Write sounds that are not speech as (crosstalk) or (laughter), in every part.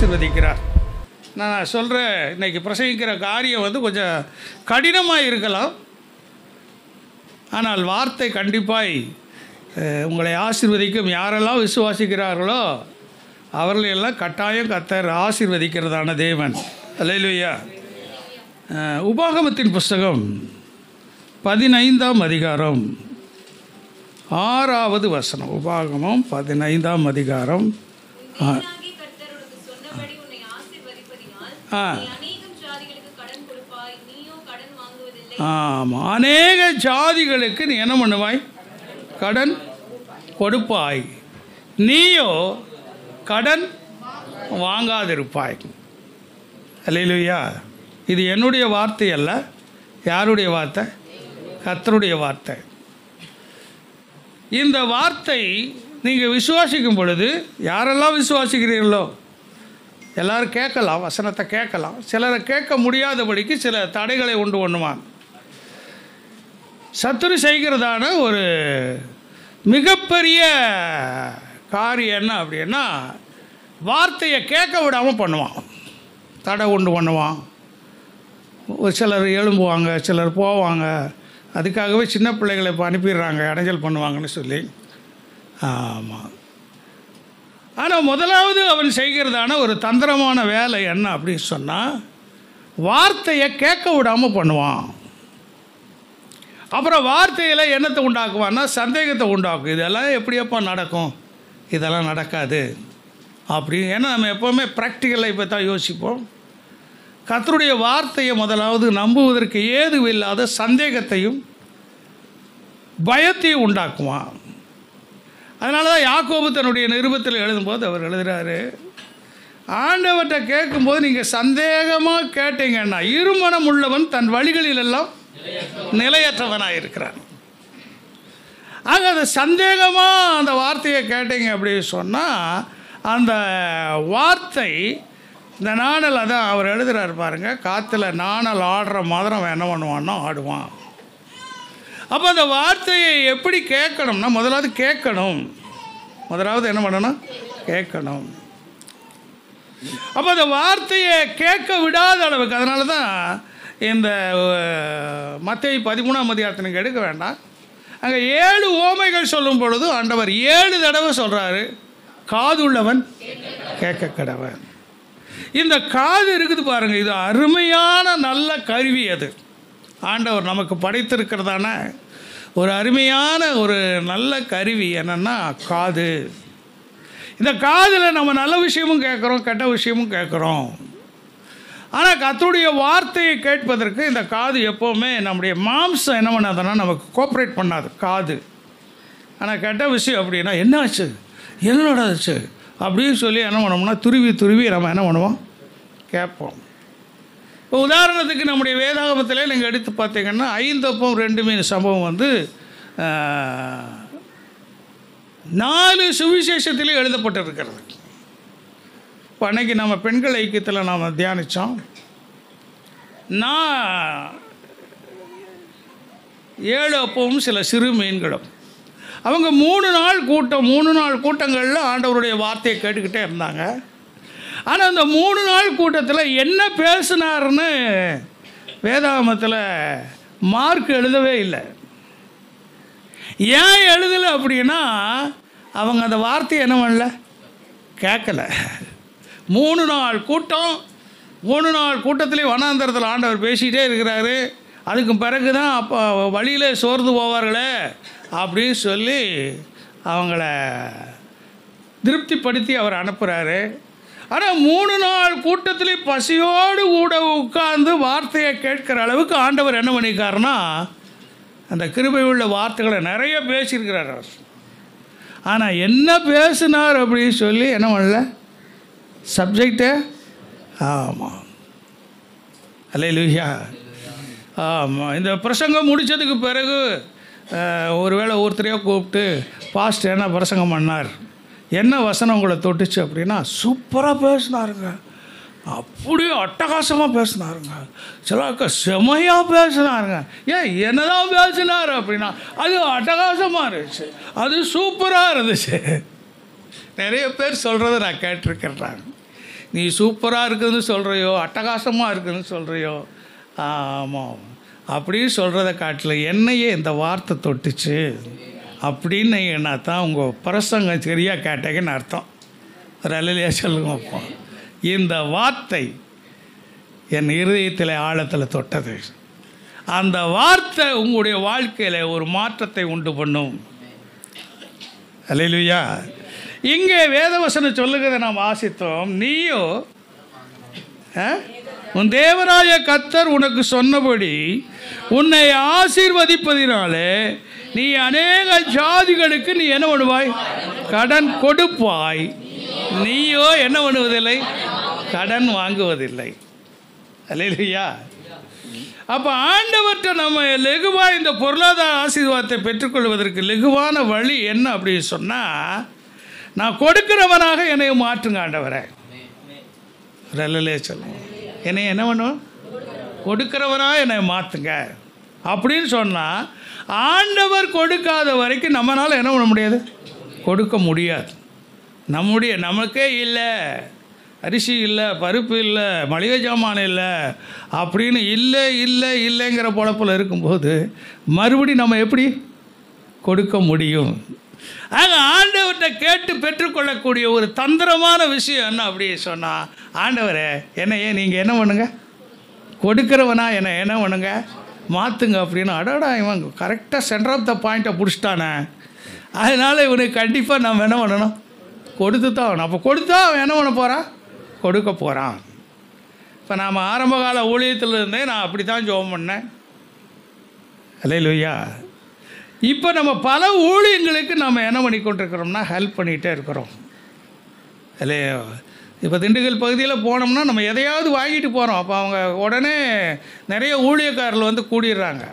ஆசிர்வதிக்கிறார். நான் சொல்கிற இன்னைக்கு பிரசங்கிக்கிற காரியம் வந்து கொஞ்சம் கடினமாக இருக்கலாம். ஆனால் வார்த்தை கண்டிப்பாய் உங்களை ஆசிர்வதிக்கும் யாரெல்லாம் விசுவாசிக்கிறார்களோ அவர்களையெல்லாம் கட்டாயம் கத்தர் ஆசிர்வதிக்கிறதான தேவன். அல்லையா உபாகமத்தின் புஸ்தகம் பதினைந்தாம் அதிகாரம். ஆறாவது வசனம். உபாகமம் பதினைந்தாம் அதிகாரம் ஆ தேவனாகிய கர்த்தர் உனக்கு சொன்னபடி உன்னை ஆசீர்வதிப்பதினால் ஆ. நீ அநேகம் ஜாதிகளுக்கு கடன் கொடுப்பாய் நீயோ கடன் வாங்குவதில்லை. ஆமாம் அநேக ஜாதிகளுக்கு நீ என்ன பண்ணுவாய்? கடன் கொடுப்பாய். நீயோ கடன் வாங்காதிருப்பாய். அல்லையா இது என்னுடைய வார்த்தை அல்ல. யாருடைய வார்த்தை? கர்த்தருடைய வார்த்தை. இந்த வார்த்தை நீங்கள் விசுவாசிக்கும் பொழுது யாரெல்லாம் விசுவாசிக்கிறீர்களோ? எல்லாரும் கேட்கலாம் வசனத்தை கேட்கலாம். சிலரை கேட்க முடியாதபடிக்கு சில தடைகளை உண்டு பண்ணுவான் சத்துரு செய்கிறதான ஒரு மிகப்பெரிய காரியம் என்ன அப்படின்னா வார்த்தையை கேட்க விடாமல் பண்ணுவான். தடை உண்டு பண்ணுவான். ஒரு சிலர் எழும்புவாங்க சிலர் போவாங்க. அதுக்காகவே சின்ன பிள்ளைகளை இப்போ அனுப்பிடுறாங்க இடைஞ்சல் பண்ணுவாங்கன்னு சொல்லி. ஆமாம் ஆனால் முதலாவது அவன் செய்கிறதான ஒரு தந்திரமான வேலை என்ன அப்படின்னு சொன்னால் வார்த்தையை கேட்க விடாமல் பண்ணுவான். அப்புறம் வார்த்தையில் என்னத்தை உண்டாக்குவான்னா சந்தேகத்தை உண்டாக்கும். இதெல்லாம் எப்படியப்பா நடக்கும்? இதெல்லாம் நடக்காது. அப்படி ஏன்னா நம்ம எப்போவுமே ப்ராக்டிக்கலாக இப்போ தான் யோசிப்போம். கத்தருடைய வார்த்தையை முதலாவது நம்புவதற்கு ஏதுவில்லாத சந்தேகத்தையும் பயத்தையும் உண்டாக்குவான். அதனால தான் யாக்கோபு தன்னுடைய நிருபத்தில் எழுதும்போது அவர் எழுதுகிறாரு ஆண்டவர்கிட்ட கேட்கும்போது நீங்கள் சந்தேகமாக கேட்டீங்கன்னா இருமனம் உள்ளவன் தன் வழிகளிலெல்லாம் நிலையற்றவனாக இருக்கிறான். ஆக அது சந்தேகமாக அந்த வார்த்தையை கேட்டீங்க அப்படின்னு சொன்னால் அந்த வார்த்தை இந்த நாணல் அதான் அவர் எழுதுகிறார் பாருங்கள் காற்றுல நாணல் ஆடுற மாதிரி அவன் என்ன பண்ணுவான்னா ஆடுவான். அப்போ அந்த வார்த்தையை எப்படி கேட்கணும்னா முதலாவது கேட்கணும். முதலாவது என்ன பண்ணணும்? கேட்கணும். அப்போ அந்த வார்த்தையை கேட்க விடாத அளவுக்கு அதனால தான் இந்த மத்திய பதிமூணாம் அதிகாரத்தை நீங்கள் எடுக்க வேண்டாம். அங்கே ஏழு ஓமைகள் சொல்லும் பொழுது ஆண்டவர் ஏழு தடவை சொல்கிறாரு காது உள்ளவன் கேட்க கடவன் இந்த காது இருக்குது பாருங்கள் இது அருமையான நல்ல கருவி அது. ஆண்டவர் நமக்கு படைத்திருக்கிறதான ஒரு அருமையான ஒரு நல்ல கருவி என்னென்னா காது. இந்த காதில் நம்ம நல்ல விஷயமும் கேட்குறோம் கெட்ட விஷயமும் கேட்குறோம். ஆனால் கத்தருடைய வார்த்தையை கேட்பதற்கு இந்த காது எப்போவுமே நம்முடைய மாம்சம் என்ன பண்ணாதுன்னா நமக்கு கோஆப்ரேட் பண்ணாது காது. ஆனால் கெட்ட விஷயம் அப்படின்னா என்னாச்சு? என்னோட ஆச்சு அப்படின்னு சொல்லி என்ன பண்ணோம்னா துருவி துருவி நம்ம என்ன பண்ணுவோம்? கேட்போம். இப்போ உதாரணத்துக்கு நம்முடைய வேதாகமத்தில் நீங்கள் எடுத்து பார்த்தீங்கன்னா ஐந்தப்பம் ரெண்டு மீன் சம்பவம் வந்து நாலு சுவிசேஷத்திலே எழுதப்பட்டிருக்கிறது. இப்போ அன்னைக்கு நம்ம பெண்கள் ஐக்கியத்தில் நாம் தியானித்தோம் நான் ஏழு அப்பவும் சில சிறு மீன்களும். அவங்க மூணு நாள் கூட்டம் மூணு நாள் கூட்டங்களில் ஆண்டவருடைய வார்த்தையை கேட்டுக்கிட்டே இருந்தாங்க. ஆனால் அந்த மூணு நாள் கூட்டத்தில் என்ன பேசினாருன்னு வேதாமத்தில் மார்க் எழுதவே இல்லை. ஏன் எழுதலை அப்படின்னா அவங்க அந்த வார்த்தையை என்ன பண்ணல? கேட்கல மூணு நாள் கூட்டம் மூணு நாள் கூட்டத்திலே வனாந்தரத்தில் ஆண்டவர் பேசிக்கிட்டே இருக்கிறாரு. அதுக்கு பிறகு தான் அப்போ வழியில் சோர்ந்து போவார்களே அப்படின்னு சொல்லி அவங்கள திருப்திப்படுத்தி அவர் அனுப்புகிறாரு ஆனால் மூணு நாள் கூட்டத்தில் பசியோடு கூட உட்கார்ந்து வார்த்தையை கேட்கிற அளவுக்கு ஆண்டவர் என்ன பண்ணியிருக்காருன்னா அந்த கிருபை உள்ள வார்த்தைகளை நிறைய பேசியிருக்கிறார் அவர். ஆனால் என்ன பேசினார் அப்படின்னு சொல்லி என்ன பண்ணல? சப்ஜெக்டே ஆமாம் அல்ல லூஹியா ஆமாம் இந்த பிரசங்கம் முடித்ததுக்கு பிறகு ஒருவேளை ஒருத்தரையோ கூப்பிட்டு பாஸ்ட் என்ன பிரசங்கம் பண்ணார்? என்ன வசனம் உங்களை தொட்டுச்சு அப்படின்னா சூப்பராக பேசினாருங்க. அப்படியே அட்டகாசமாக பேசினாருங்க. சிலக்க செமையாக பேசினாருங்க. ஏன் என்னதான் பேசினார் அப்படின்னா அது அட்டகாசமாக இருந்துச்சு. அது சூப்பராக இருந்துச்சு. நிறைய பேர் சொல்கிறத நான் கேட்டிருக்கிறேன். நீ சூப்பராக இருக்குதுன்னு சொல்கிறையோ அட்டகாசமாக இருக்குதுன்னு சொல்கிறையோ ஆமாம். அப்படின்னு சொல்கிறத காட்டில் என்னையே இந்த வார்த்தை தொட்டுச்சு. அப்படின்னு என்ன தான் உங்கள் பிரசங்கம் சரியாக கேட்டேங்கன்னு அர்த்தம். ஒரு சொல்லுங்க அப்போ. இந்த வார்த்தை என் இருதயத்தில் ஆழத்தில் தொட்டது. அந்த வார்த்தை உங்களுடைய வாழ்க்கையில் ஒரு மாற்றத்தை உண்டு பண்ணும். அலையிலுயா இங்கே வேதவசனம் சொல்லுகிறதை நாம் வாசித்தோம். நீயோ ஆ? உன் தேவராய கத்தர் உனக்கு சொன்னபடி உன்னை ஆசீர்வதிப்பதினாலே நீ அநேக ஜாதிகளுக்கு நீ என்ன பண்ணுவாய்? கடன் கொடுப்பாய். நீயோ என்ன பண்ணுவதில்லை? கடன் வாங்குவதில்லை. அல்லையா அப்போ ஆண்டவர்கிட்ட நம்ம லெகுவாக இந்த பொருளாதார ஆசீர்வாதத்தை பெற்றுக்கொள்வதற்கு லெகுவான வழி என்ன அப்படின்னு சொன்னால் நான் கொடுக்கிறவனாக என்னை மாற்றுங்க ஆண்டவரை. ரெல்லலே சொல்லுவோம் என்னை என்ன பண்ணும்? கொடுக்குறவராக என்னை மாற்றுங்க அப்படின்னு சொன்னால் ஆண்டவர் கொடுக்காத வரைக்கும் நம்மளால் என்ன பண்ண முடியாது? கொடுக்க முடியாது. நம்முடைய நமக்கே இல்லை. அரிசி இல்லை பருப்பு இல்லை மளிகை ஜாமான் இல்லை அப்படின்னு இல்லை இல்லை இல்லைங்கிற பொழப்பில் இருக்கும்போது மறுபடி நம்ம எப்படி? கொடுக்க முடியும். ஆக ஆண்டவர்கிட்ட கேட்டு பெற்றுக்கொள்ளக்கூடிய ஒரு தந்திரமான விஷயம் என்ன அப்படி சொன்னால் ஆண்டவரே என்னையே நீங்கள் என்ன பண்ணுங்க? கொடுக்கிறவனா என்ன என்ன பண்ணுங்க? மாற்றுங்க அப்படின்னு அடடா இவன் கரெக்டாக சென்டர் ஆஃப் த பாயிண்ட்டை பிடிச்சிட்டானே. அதனால் இவனுக்கு கண்டிப்பாக நம்ம என்ன பண்ணணும்? கொடுத்து தான் ஆகணும். அப்போ கொடுத்தா அவன் என்ன பண்ண போகிறான் கொடுக்க போகிறான் இப்போ நாம் ஆரம்ப கால ஊழியத்தில் இருந்தே நான் அப்படி தான் ஜோம் பண்ணேன். அல்லையா இப்போ நம்ம பல ஊழியங்களுக்கு நம்ம என்ன பண்ணி கொண்டிருக்கிறோம்னா ஹெல்ப் பண்ணிகிட்டே இருக்கிறோம். இல்லையா இப்போ திண்டுக்கல் பகுதியில் போனோம்னா நம்ம எதையாவது வாங்கிட்டு போகிறோம் அப்போ அவங்க உடனே நிறைய ஊழியக்காரர்கள் வந்து கூடிடுறாங்க.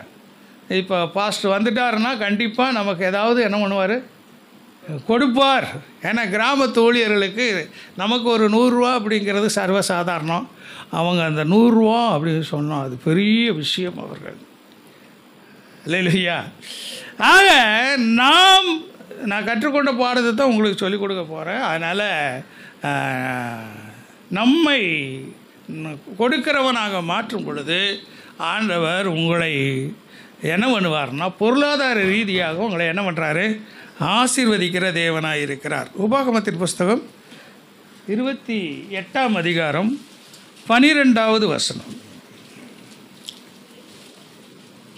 இப்போ பாஸ்ட் வந்துட்டாருன்னா கண்டிப்பாக நமக்கு ஏதாவது என்ன பண்ணுவார்? கொடுப்பார். ஏன்னா கிராமத்து ஊழியர்களுக்கு நமக்கு ஒரு நூறுரூவா அப்படிங்கிறது சர்வசாதாரணம். அவங்க அந்த நூறுரூவா அப்படின்னு சொன்னோம் அது பெரிய விஷயம் அவர்கள். இல்லை இல்லையா? ஆக நாம் நான் கற்றுக்கொண்ட பாடத்தை தான் உங்களுக்கு சொல்லிக் கொடுக்க போகிறேன் அதனால் நம்மை கொடுக்கிறவனாக மாற்றும் பொழுது ஆண்டவர் உங்களை என்ன பண்ணுவார்னா பொருளாதார ரீதியாக உங்களை என்ன பண்ணுறாரு ஆசீர்வதிக்கிற தேவனாக இருக்கிறார். உபாகமத்தின் புஸ்தகம் இருபத்தி எட்டாம் அதிகாரம் பனிரெண்டாவது வசனம்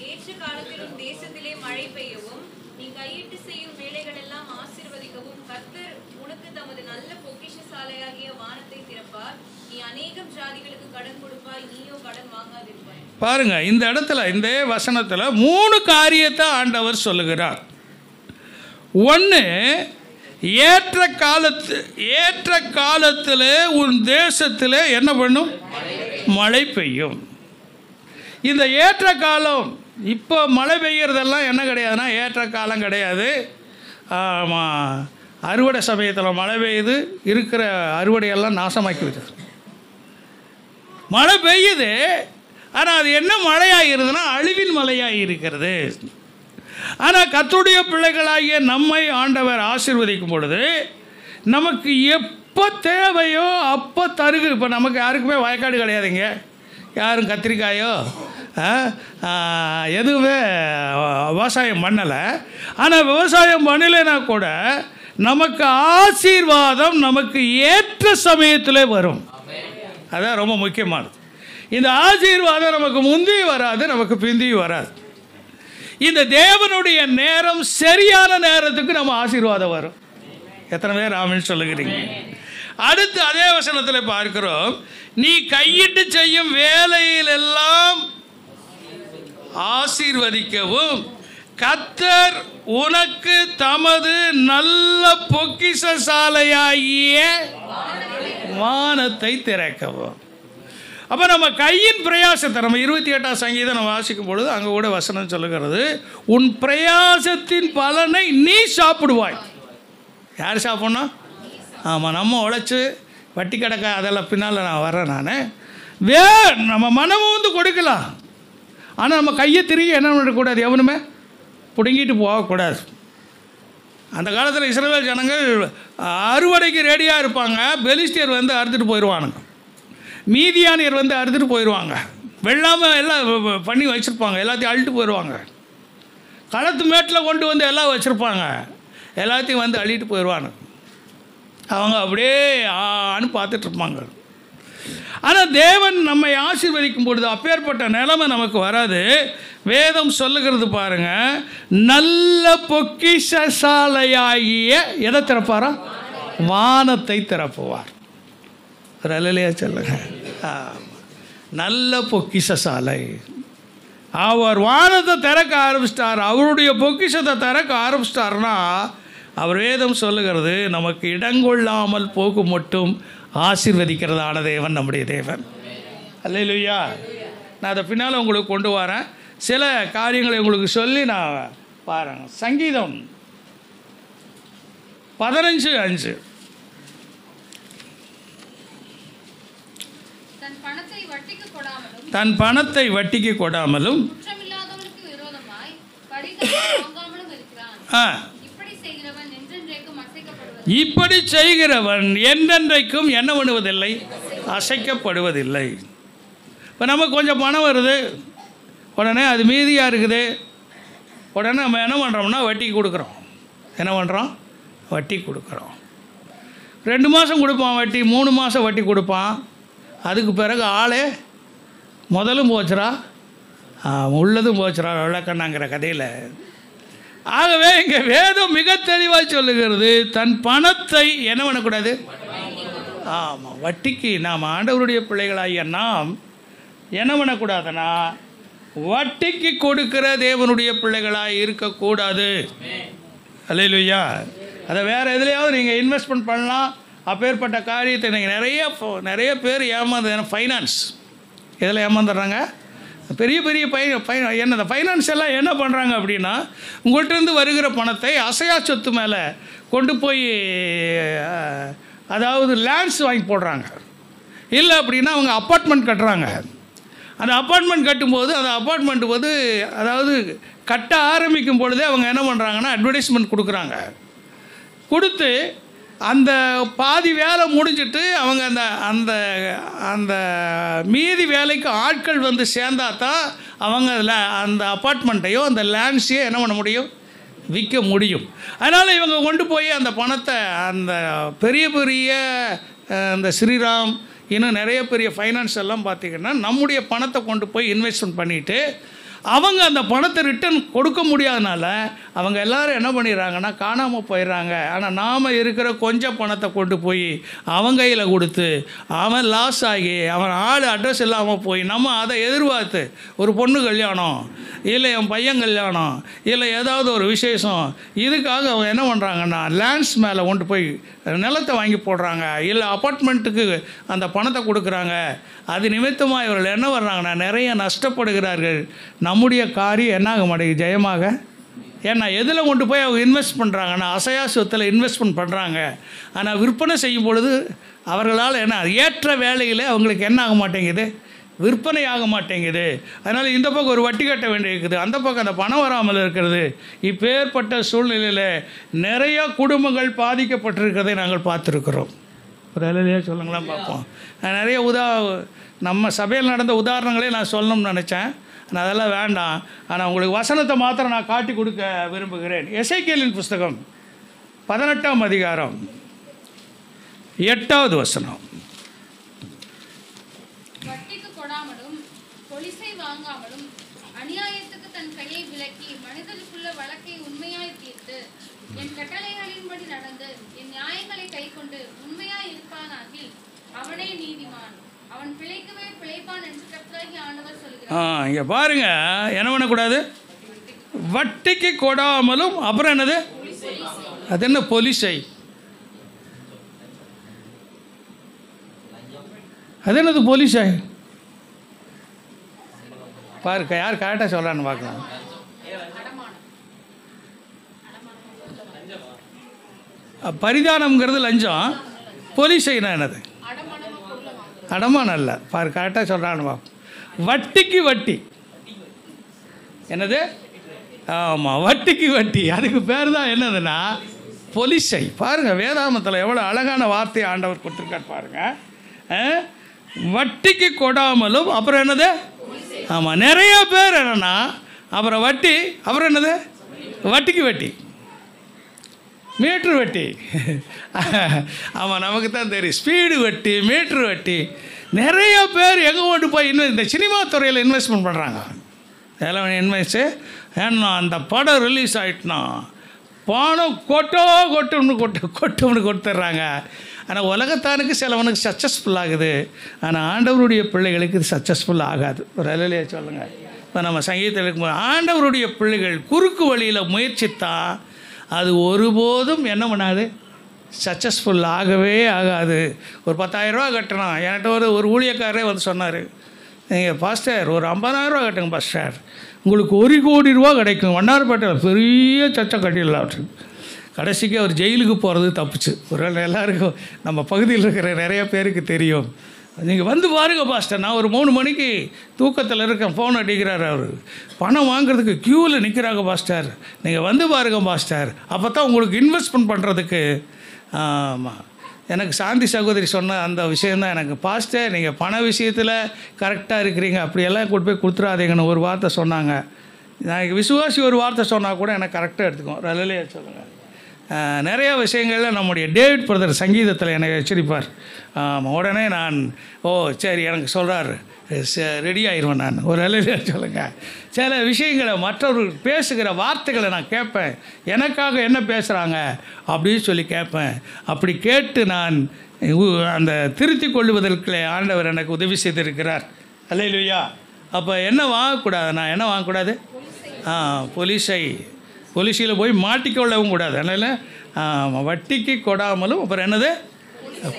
ஏற்ற காலத்திலும் தேசத்திலே மழை பெய்யவும் நீ கையிட்டு செய்யும் வேலைகள் எல்லாம் ஆசீர்வதிக்கவும் கர்த்தர் உனக்கு தமது நல்ல பொக்கிஷசாலையாகிய வானத்தை திறப்பார் நீ அநேகம் ஜாதிகளுக்கு கடன் கொடுப்பாய் நீயோ கடன் வாங்காதிருப்பாய் பாருங்க இந்த இடத்துல இந்த வசனத்தில் மூணு காரியத்தை ஆண்டவர் சொல்லுகிறார். ஒன்று ஏற்ற காலத்து ஏற்ற காலத்தில் உன் தேசத்தில் என்ன பண்ணும்? மழை பெய்யும். இந்த ஏற்ற காலம் இப்போ மழை பெய்கிறதெல்லாம் என்ன கிடையாதுன்னா ஏற்ற காலம் கிடையாது. ஆமாம் அறுவடை சமயத்தில் மழை பெய்யுது இருக்கிற அறுவடையெல்லாம் நாசமாக்கி விடுது மழை பெய்யுது. ஆனால் அது என்ன மழையாகிறதுனா அழிவின் மழையாக இருக்கிறது ஆனால் கத்துடைய பிள்ளைகளாகிய நம்மை ஆண்டவர் ஆசிர்வதிக்கும் பொழுது நமக்கு எப்போ தேவையோ அப்போ தருகு. இப்போ நமக்கு யாருக்குமே வயக்காடு கிடையாதுங்க. யாரும் கத்திரிக்காயோ எதுவுமே விவசாயம் பண்ணலை. ஆனால் விவசாயம் பண்ணலைன்னா கூட நமக்கு ஆசீர்வாதம் நமக்கு ஏற்ற சமயத்தில் வரும். அதான் ரொம்ப முக்கியமானது. இந்த ஆசீர்வாதம் நமக்கு முந்தி வராது நமக்கு பிந்தி வராது. இந்த தேவனுடைய நேரம் சரியான நேரத்துக்கு நம்ம ஆசீர்வாதம் வரும். எத்தனை பேர் ஆமின்னு சொல்லுகிறீங்க? அடுத்து அதே வசனத்தில் பார்க்கிறோம். நீ கையிட்டு செய்யும் வேலையிலெல்லாம் ஆசீர்வதிக்கவும் கத்தர் உனக்கு தமது நல்ல பொக்கிஷசாலையாகிய வானத்தை திறக்கவும். அப்போ நம்ம கையின் பிரயாசத்தை நம்ம இருபத்தி எட்டாம் சங்கீதம் நம்ம வாசிக்கும் பொழுது அங்கே கூட வசனம் சொல்லுகிறது உன் பிரயாசத்தின் பலனை நீ சாப்பிடுவாய். யார் சாப்பிட்ணும்? ஆமாம் நம்ம உழைச்சி வட்டி கிடக்க அதெல்லாம் பின்னால் நான் வரேன் நான். வே நம்ம மனமும் வந்து கொடுக்கலாம். ஆனால் நம்ம கையை திரும்பி என்ன பண்ணக்கூடாது எவனுமே? பிடுங்கிட்டு போகக்கூடாது அந்த காலத்தில் இஸ்ரேல் ஜனங்கள் அறுவடைக்கு ரெடியாக இருப்பாங்க. பெலிஸ்டியர் வந்து அறுத்துட்டு போயிடுவானுங்க மீதியானியர் வந்து அறுத்துட்டு போயிடுவாங்க வெள்ளாமல் எல்லாம் பண்ணி வச்சுருப்பாங்க. எல்லாத்தையும் அழிட்டு போயிடுவாங்க களத்து மேட்டில் கொண்டு வந்து எல்லாம் வச்சுருப்பாங்க. எல்லாத்தையும் வந்து அள்ளிட்டு போயிடுவானுங்க அவங்க அப்படியே ஆன்னு பார்த்துட்ருப்பாங்க ஆனால் தேவன் நம்மை ஆசீர்வதிக்கும் பொழுது அப்பேற்பட்ட நிலைமை நமக்கு வராது. வேதம் சொல்லுகிறது பாருங்க நல்ல பொக்கிஷசாலையாகிய எதை திறப்பாரா? வானத்தை திறப்புவார். ரலையா சொல்லுங்க. ஆமா. நல்ல பொக்கிஷசாலை. அவர் வானத்தை திறக்க ஆரம்பிச்சிட்டார். அவருடைய பொக்கிஷத்தை திறக்க ஆரம்பிச்சிட்டாருன்னா அவர் வேதம் சொல்லுகிறது நமக்கு இடங்கொள்ளாமல் போகும் மட்டும் ஆசீர்வதிக்கிறதான தேவன் நம்முடைய தேவன். அல்லையா நான் அதை பின்னால் உங்களுக்கு கொண்டு வரேன். சில காரியங்களை உங்களுக்கு சொல்லி நான் பாருங்க. சங்கீதம் பதினஞ்சு அஞ்சு. தன் பணத்தை வட்டிக்கு கொடாமலும் தன் பணத்தை வட்டிக்கு கொடாமலும் குற்றமில்லாதவனுக்கு விரோதமாய் கடிதம் வாங்காமலும் இருக்கிறான் ஆ இப்படி செய்கிறவன் என்றென்றைக்கும் அசைக்கப்படுவது இப்படி செய்கிறவன் என்றென்றைக்கும் என்ன பண்ணுவதில்லை? அசைக்கப்படுவதில்லை. இப்போ நமக்கு கொஞ்சம் பணம் வருது. உடனே அது மீதியாக இருக்குது. உடனே நம்ம என்ன பண்ணுறோம்னா வட்டி கொடுக்குறோம். என்ன பண்ணுறோம் வட்டி கொடுக்குறோம். ரெண்டு மாதம் கொடுப்பான் வட்டி மூணு மாதம் வட்டி கொடுப்பான். அதுக்கு பிறகு ஆளே முதலும் போச்சுரா? உள்ளதும் போச்சுரா? விளக்கண்ணாங்கிற கதையில். ஆகவே இங்கே வேதம் மிக தெளிவாக சொல்லுகிறது தன் பணத்தை என்ன பண்ணக்கூடாது? ஆமாம் வட்டிக்கு நாம் ஆண்டவருடைய பிள்ளைகளாகிய நாம் என்ன பண்ணக்கூடாதுன்னா வட்டிக்கு கொடுக்கிற தேவனுடைய பிள்ளைகளாக இருக்கக்கூடாது. அல்லையா அதை வேறு எதுலையாவது நீங்கள் இன்வெஸ்ட்மெண்ட் பண்ணலாம். அப்பேற்பட்ட காரியத்தை நீங்கள் நிறைய நிறைய பேர் ஏமாந்து ஃபைனான்ஸ் எதில் ஏமாந்துடுறாங்க? பெரிய பெரிய பை பை என்ன இந்த ஃபைனான்ஸ் எல்லாம் என்ன பண்ணுறாங்க அப்படின்னா உங்கள்கிட்டருந்து வருகிற பணத்தை அசையா சொத்து மேலே கொண்டு போய் அதாவது லேண்ட்ஸ் வாங்கி போடுறாங்க. இல்லை அப்படின்னா அவங்க அப்பார்ட்மெண்ட் கட்டுறாங்க. அந்த அப்பார்ட்மெண்ட் கட்டும்போது அந்த அப்பார்ட்மெண்ட் வந்து அதாவது கட்ட ஆரம்பிக்கும் பொழுதே அவங்க என்ன பண்ணுறாங்கன்னா அட்வர்டைஸ்மெண்ட் கொடுக்குறாங்க. கொடுத்து அந்த பாதி வேலை முடிஞ்சிட்டு அவங்க அந்த அந்த அந்த மீதி வேலைக்கு ஆட்கள் வந்து சேர்ந்தா தான் அவங்க அதில் அந்த அப்பார்ட்மெண்ட்டையோ அந்த லேண்ட்ஸையோ என்ன பண்ண முடியும்? விற்க முடியும். அதனால் இவங்க கொண்டு போய் அந்த பணத்தை அந்த பெரிய பெரிய அந்த ஸ்ரீராம் இன்னும் நிறைய பெரிய ஃபைனான்ஸ் எல்லாம் பார்த்திங்கன்னா நம்முடைய பணத்தை கொண்டு போய் இன்வெஸ்ட்மெண்ட் பண்ணிவிட்டு அவங்க அந்த பணத்தை ரிட்டர்ன் கொடுக்க முடியாதனால அவங்க எல்லாரும் என்ன பண்ணிடுறாங்கன்னா காணாமல் போயிடுறாங்க. ஆனால் நாம் இருக்கிற கொஞ்சம் பணத்தை கொண்டு போய் அவன் கையில் கொடுத்து அவன் லாஸ் ஆகி அவன் ஆள் அட்ரஸ் இல்லாமல் போய் நம்ம அதை எதிர்பார்த்து ஒரு பொண்ணு கல்யாணம் இல்லை என் பையன் கல்யாணம் இல்லை ஏதாவது ஒரு விசேஷம் இதுக்காக அவங்க என்ன பண்ணுறாங்கன்னா லேண்ட்ஸ் மேலே கொண்டு போய் நிலத்தை வாங்கி போடுறாங்க. இல்லை அப்பார்ட்மெண்ட்டுக்கு அந்த பணத்தை கொடுக்குறாங்க. அது நிமித்தமாக இவர்கள் என்ன வர்றாங்கன்னா நிறைய நஷ்டப்படுகிறார்கள். நம்முடைய காரியம் என்ன ஆக மாட்டேங்குது ஜெயமாக. ஏன்னா எதில் கொண்டு போய் அவங்க இன்வெஸ்ட் பண்ணுறாங்கன்னா அசையா சொத்தில் இன்வெஸ்ட்மெண்ட் பண்ணுறாங்க ஆனால் விற்பனை செய்யும் பொழுது அவர்களால் என்ன ஏற்ற வேலையில் அவங்களுக்கு என்ன ஆக மாட்டேங்குது? விற்பனை ஆக மாட்டேங்குது. அதனால் இந்த பக்கம் ஒரு வட்டி கட்ட வேண்டியிருக்குது. அந்த பக்கம் அந்த பணம் வராமல் இருக்கிறது. இப்பேற்பட்ட சூழ்நிலையில் நிறைய குடும்பங்கள் பாதிக்கப்பட்டிருக்கிறதை நாங்கள் பார்த்துருக்குறோம். ஒரு அலையிலேயே சொல்லுங்களேன் பார்ப்போம். நிறைய உதா நம்ம சபையில் நடந்த உதாரணங்களே நான் சொல்லணும்னு நினச்சேன். நான் அதெல்லாம் வேண்டாம். ஆனால் உங்களுக்கு வசனத்தை மாத்திரம் நான் காட்டி கொடுக்க விரும்புகிறேன். எசைக்கேலின் புஸ்தகம் பதினெட்டாம் அதிகாரம். எட்டாவது வசனம். நடந்து என் நியாயங்களை இருப்பானாகில் அவனே நீதிமான். ஆ இங்கே பாருங்க என்ன பண்ணக்கூடாது? வட்டிக்கு கொடாமலும் அப்புறம் என்னது? அது என்ன பொலிசை? அது என்னது பொலிசை? பாருக்க யார் கரெக்டாக சொல்கிறான்னு பார்க்கலாம். பரிதானம்ங்கிறது லஞ்சம். பொலிசைனா என்னது? அடமானம் இல்லை பாரு கரெக்டாக சொல்கிறான்னு வட்டிக்கு வட்டி. என்னது? ஆமாம் வட்டிக்கு வட்டி. அதுக்கு பேர் தான் என்னதுன்னா பொலிசை. பாருங்கள் வேதாமத்தில் எவ்வளோ அழகான வார்த்தையை ஆண்டவர் கொடுத்துருக்கார் பாருங்கள் வட்டிக்கு கொடாமலும் அப்புறம் என்னது? ஆமாம் நிறைய பேர் என்னென்னா அப்புறம் வட்டி அப்புறம் என்னது? வட்டிக்கு வட்டி. மீட்ரு வட்டி. ஆமாம் நமக்கு தான் தெரியும். ஸ்பீடு வட்டி மீட்ரு வட்டி. நிறைய பேர் எங்கே கொண்டு போய் இன்னும் இந்த சினிமா துறையில் இன்வெஸ்ட்மெண்ட் பண்ணுறாங்க எல்லாம் இன்வெஸ்ட்டு ஏன்னா அந்த படம் ரிலீஸ் ஆகிட்டுனா பணம் கொட்டோ கொட்டும்னு கொட்டு கொட்டும்னு கொடுத்துட்றாங்க. ஆனால் உலகத்தானுக்கு சிலவனுக்கு சக்ஸஸ்ஃபுல் ஆகுது. ஆனால் ஆண்டவருடைய பிள்ளைகளுக்கு இது சக்ஸஸ்ஃபுல் ஆகாது. ஒரு அலையிலேயே சொல்லுங்கள் இப்போ நம்ம சங்கீதத்தில் இருக்கும்போது ஆண்டவருடைய பிள்ளைகள் குறுக்கு வழியில் முயற்சித்தான் அது ஒருபோதும் என்ன பண்ணாது? சக்ஸஸ்ஃபுல் ஆகவே ஆகாது. ஒரு பத்தாயிரரூவா கட்டணும். என்கிட்ட ஒரு ஒரு ஊழியக்காரரே வந்து சொன்னார். நீங்கள் பாஸ்டர் ஒரு ஐம்பதாயிரரூவா கட்டுங்க பாஸ்டர் உங்களுக்கு ஒரு கோடி ரூபா கிடைக்கும். வண்ணாரப்பேட்டையில் பெரிய சச்சம் கட்டிடலாம் கடைசிக்கு அவர் ஜெயிலுக்கு போகிறது தப்புச்சு. ஒரு எல்லாருக்கும் நம்ம பகுதியில் இருக்கிற நிறைய பேருக்கு தெரியும். நீங்கள் வந்து பாருங்க பாஸ்டர். நான் ஒரு மூணு மணிக்கு தூக்கத்தில் இருக்கேன் ஃபோன் அடிக்கிறார் அவர். பணம் வாங்குறதுக்கு க்யூவில் நிற்கிறாங்க பாஸ்டர். நீங்கள் வந்து பாருங்க பாஸ்டர். அப்போ தான் உங்களுக்கு இன்வெஸ்ட்மெண்ட் பண்ணுறதுக்கு ஆமாம் எனக்கு சாந்தி சகோதரி சொன்ன அந்த விஷயந்தான் எனக்கு. பாஸ்டர் நீங்கள் பண விஷயத்தில் கரெக்டாக இருக்கிறீங்க. அப்படியெல்லாம் கொண்டு போய் கொடுத்துறாதீங்கன்னு ஒரு வார்த்தை சொன்னாங்க. நான் விசுவாசி ஒரு வார்த்தை சொன்னால் கூட எனக்கு கரெக்டாக எடுத்துக்கும். ரலையிலே சொல்லுங்கள் நிறையா விஷயங்களில் நம்முடைய டேவிட் பிரதர் சங்கீதத்தில் என்னை எச்சரிப்பார். உடனே நான் ஓ சரி எனக்கு சொல்கிறாரு ரெடி ஆயிடுவேன் நான். ஒரு அலையில சொல்லுங்கள் சில விஷயங்களை மற்றவர்கள் பேசுகிற வார்த்தைகளை நான் கேட்பேன். எனக்காக என்ன பேசுகிறாங்க அப்படின்னு சொல்லி கேட்பேன். அப்படி கேட்டு நான் அந்த திருத்தி கொள்வதற்கு ஆண்டவர் எனக்கு உதவி செய்திருக்கிறார். அல்லையா அப்போ என்ன வாங்கக்கூடாது? நான் என்ன வாங்கக்கூடாது? ஆ போலீஸை கொலிசியில் போய் மாட்டிக்கொள்ளவும் கூடாது. அதனால் வட்டிக்கு கொடாமலும் அப்புறம் என்னது?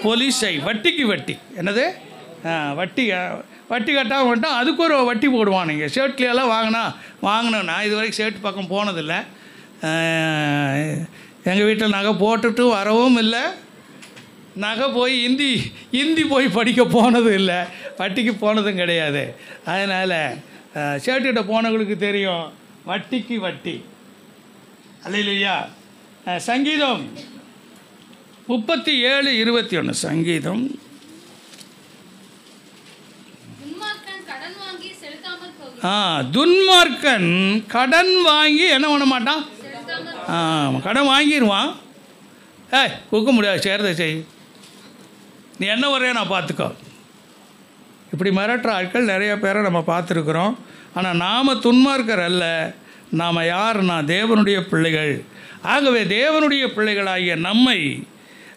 பொலிசை வட்டிக்கு வட்டி. என்னது? வட்டி வட்டி கட்டாமல் மட்டும் அதுக்கு ஒரு வட்டி போடுவான் நீங்கள் ஷர்ட்லையெல்லாம் வாங்கினா வாங்கினேன் நான் இது வரைக்கும் ஷர்ட் பக்கம் போனதில்லை. எங்கள் வீட்டில் நகை போட்டுட்டு வரவும் இல்லை. நகை போய் இந்தி இந்தி போய் படிக்க போனதும் இல்லை. வட்டிக்கு போனதும் கிடையாது. அதனால் சேட்டுக்கிட்ட போனவங்களுக்கு தெரியும். வட்டிக்கு வட்டி. அல்லையா சங்கீதம் முப்பத்தி ஏழு இருபத்தி ஒன்று சங்கீதம் ஆ துன்மார்க்கன் கடன் வாங்கி என்ன பண்ண மாட்டான்? செலுத்தாமல் ஆ கடன் வாங்கிடுவான் ஏய் கொடுக்க முடியாது சேர்ந்த செய். நீ என்ன வரைய நான் பார்த்துக்கோ. இப்படி மிரட்டுற ஆட்கள் நிறைய பேரை நம்ம பார்த்துருக்குறோம். ஆனால் நாம் துன்மார்க்கர் அல்ல. நாம் யாருன்னா தேவனுடைய பிள்ளைகள். ஆகவே தேவனுடைய பிள்ளைகளாகிய நம்மை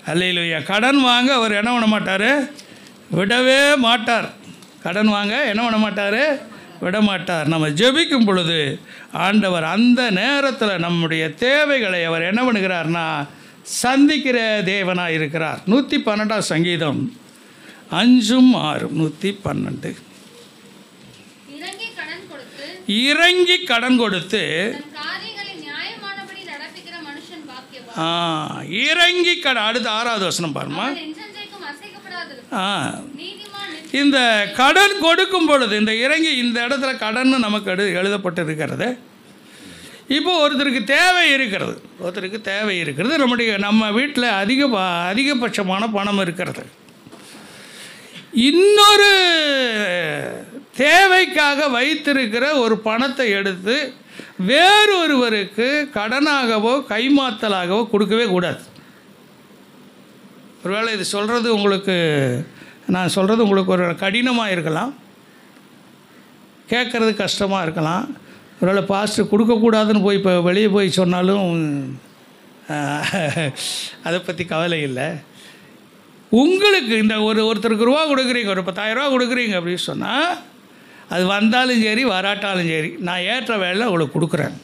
அல்லையிலையா கடன் வாங்க அவர் என்ன பண்ண மாட்டார்? விடவே மாட்டார். கடன் வாங்க என்ன பண்ண மாட்டார்? விடமாட்டார் நம்ம ஜெபிக்கும் பொழுது ஆண்டவர் அந்த நேரத்தில் நம்முடைய தேவைகளை அவர் என்ன பண்ணுகிறார்னா சந்திக்கிற தேவனாக இருக்கிறார். நூற்றி பன்னெண்டாம் சங்கீதம். அஞ்சும் ஆறும். நூற்றி பன்னெண்டு. இறங்கி கடன் கொடுத்து இறங்கி கடன் அடுத்த ஆறாவது வசனம் பாருமா. ஆ இந்த கடன் கொடுக்கும் பொழுது இந்த இறங்கி இந்த இடத்துல கடன் நமக்கு எடு எழுதப்பட்டு இருக்கிறது இப்போ ஒருத்தருக்கு தேவை இருக்கிறது. ஒருத்தருக்கு தேவை இருக்கிறது. நம்முடைய நம்ம வீட்டில் அதிக அதிகபட்சமான பணம் இருக்கிறது. இன்னொரு தேவைக்காக வைத்திருக்கிற ஒரு பணத்தை எடுத்து வேறொருவருக்கு கடனாகவோ கைமாத்தலாகவோ கொடுக்கவே கூடாது. ஒருவேளை இது சொல்கிறது உங்களுக்கு நான் சொல்கிறது உங்களுக்கு ஒரு கடினமாக இருக்கலாம். கேட்குறது கஷ்டமாக இருக்கலாம். ஒருவேளை பாஸ்ட்டு கொடுக்கக்கூடாதுன்னு போய் இப்போ வெளியே போய் சொன்னாலும் அதை பற்றி கவலை இல்லை. உங்களுக்கு இந்த ஒரு ஒருத்தருக்கு ரூபா கொடுக்குறீங்க ஒரு பத்தாயிரரூவா கொடுக்குறீங்க அப்படின்னு சொன்னால் அது வந்தாலும் சரி வராட்டாலும் சரி நான் ஏற்ற வேலை உங்களுக்கு கொடுக்குறேன்.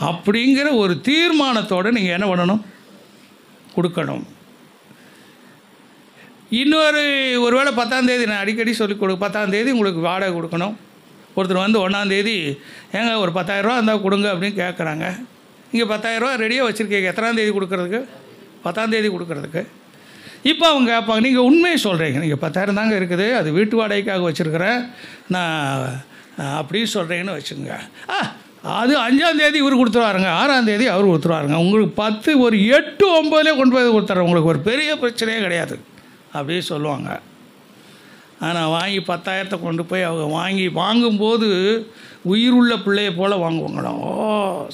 அப்படிங்கிற ஒரு தீர்மானத்தோடு நீங்கள் என்ன பண்ணணும்? கொடுக்கணும். இன்னொரு ஒருவேளை பத்தாந்தேதி நான் அடிக்கடி சொல்லி கொடு பத்தாந்தேதி உங்களுக்கு வாடகை கொடுக்கணும். ஒருத்தர் வந்து ஒன்றாந்தேதி ஏங்க ஒரு பத்தாயிரரூவா இருந்தால் கொடுங்க அப்படின்னு கேட்குறாங்க இங்கே பத்தாயிரரூவா ரெடியாக வச்சுருக்கீங்க. எத்தனாந்தேதி கொடுக்குறதுக்கு? பத்தாந்தேதி கொடுக்குறதுக்கு. இப்போ அவங்க கேட்பாங்க நீங்கள் உண்மையை சொல்கிறீங்க நீங்கள் பத்தாயிரம் தாங்க இருக்குது. அது வீட்டு வாடகைக்காக வச்சுருக்கிறேன். நான் அஹ், அப்படின்னு சொல்கிறீங்கன்னு வச்சுக்கோங்க. ஆ அது அஞ்சாம் தேதி இவர் கொடுத்துருவாருங்க. ஆறாம் தேதி அவர் கொடுத்துருவாருங்க. உங்களுக்கு பத்து ஒரு எட்டு ஒம்பதுலேயே கொண்டு போய் கொடுத்துட்றேன் உங்களுக்கு ஒரு பெரிய பிரச்சனையே கிடையாது. அப்படியே சொல்லுவாங்க. ஆனால் வாங்கி பத்தாயிரத்தை கொண்டு போய் அவங்க வாங்கி வாங்கும்போது உயிர் உள்ள பிள்ளைய போல் வாங்குவாங்களாம் ஓ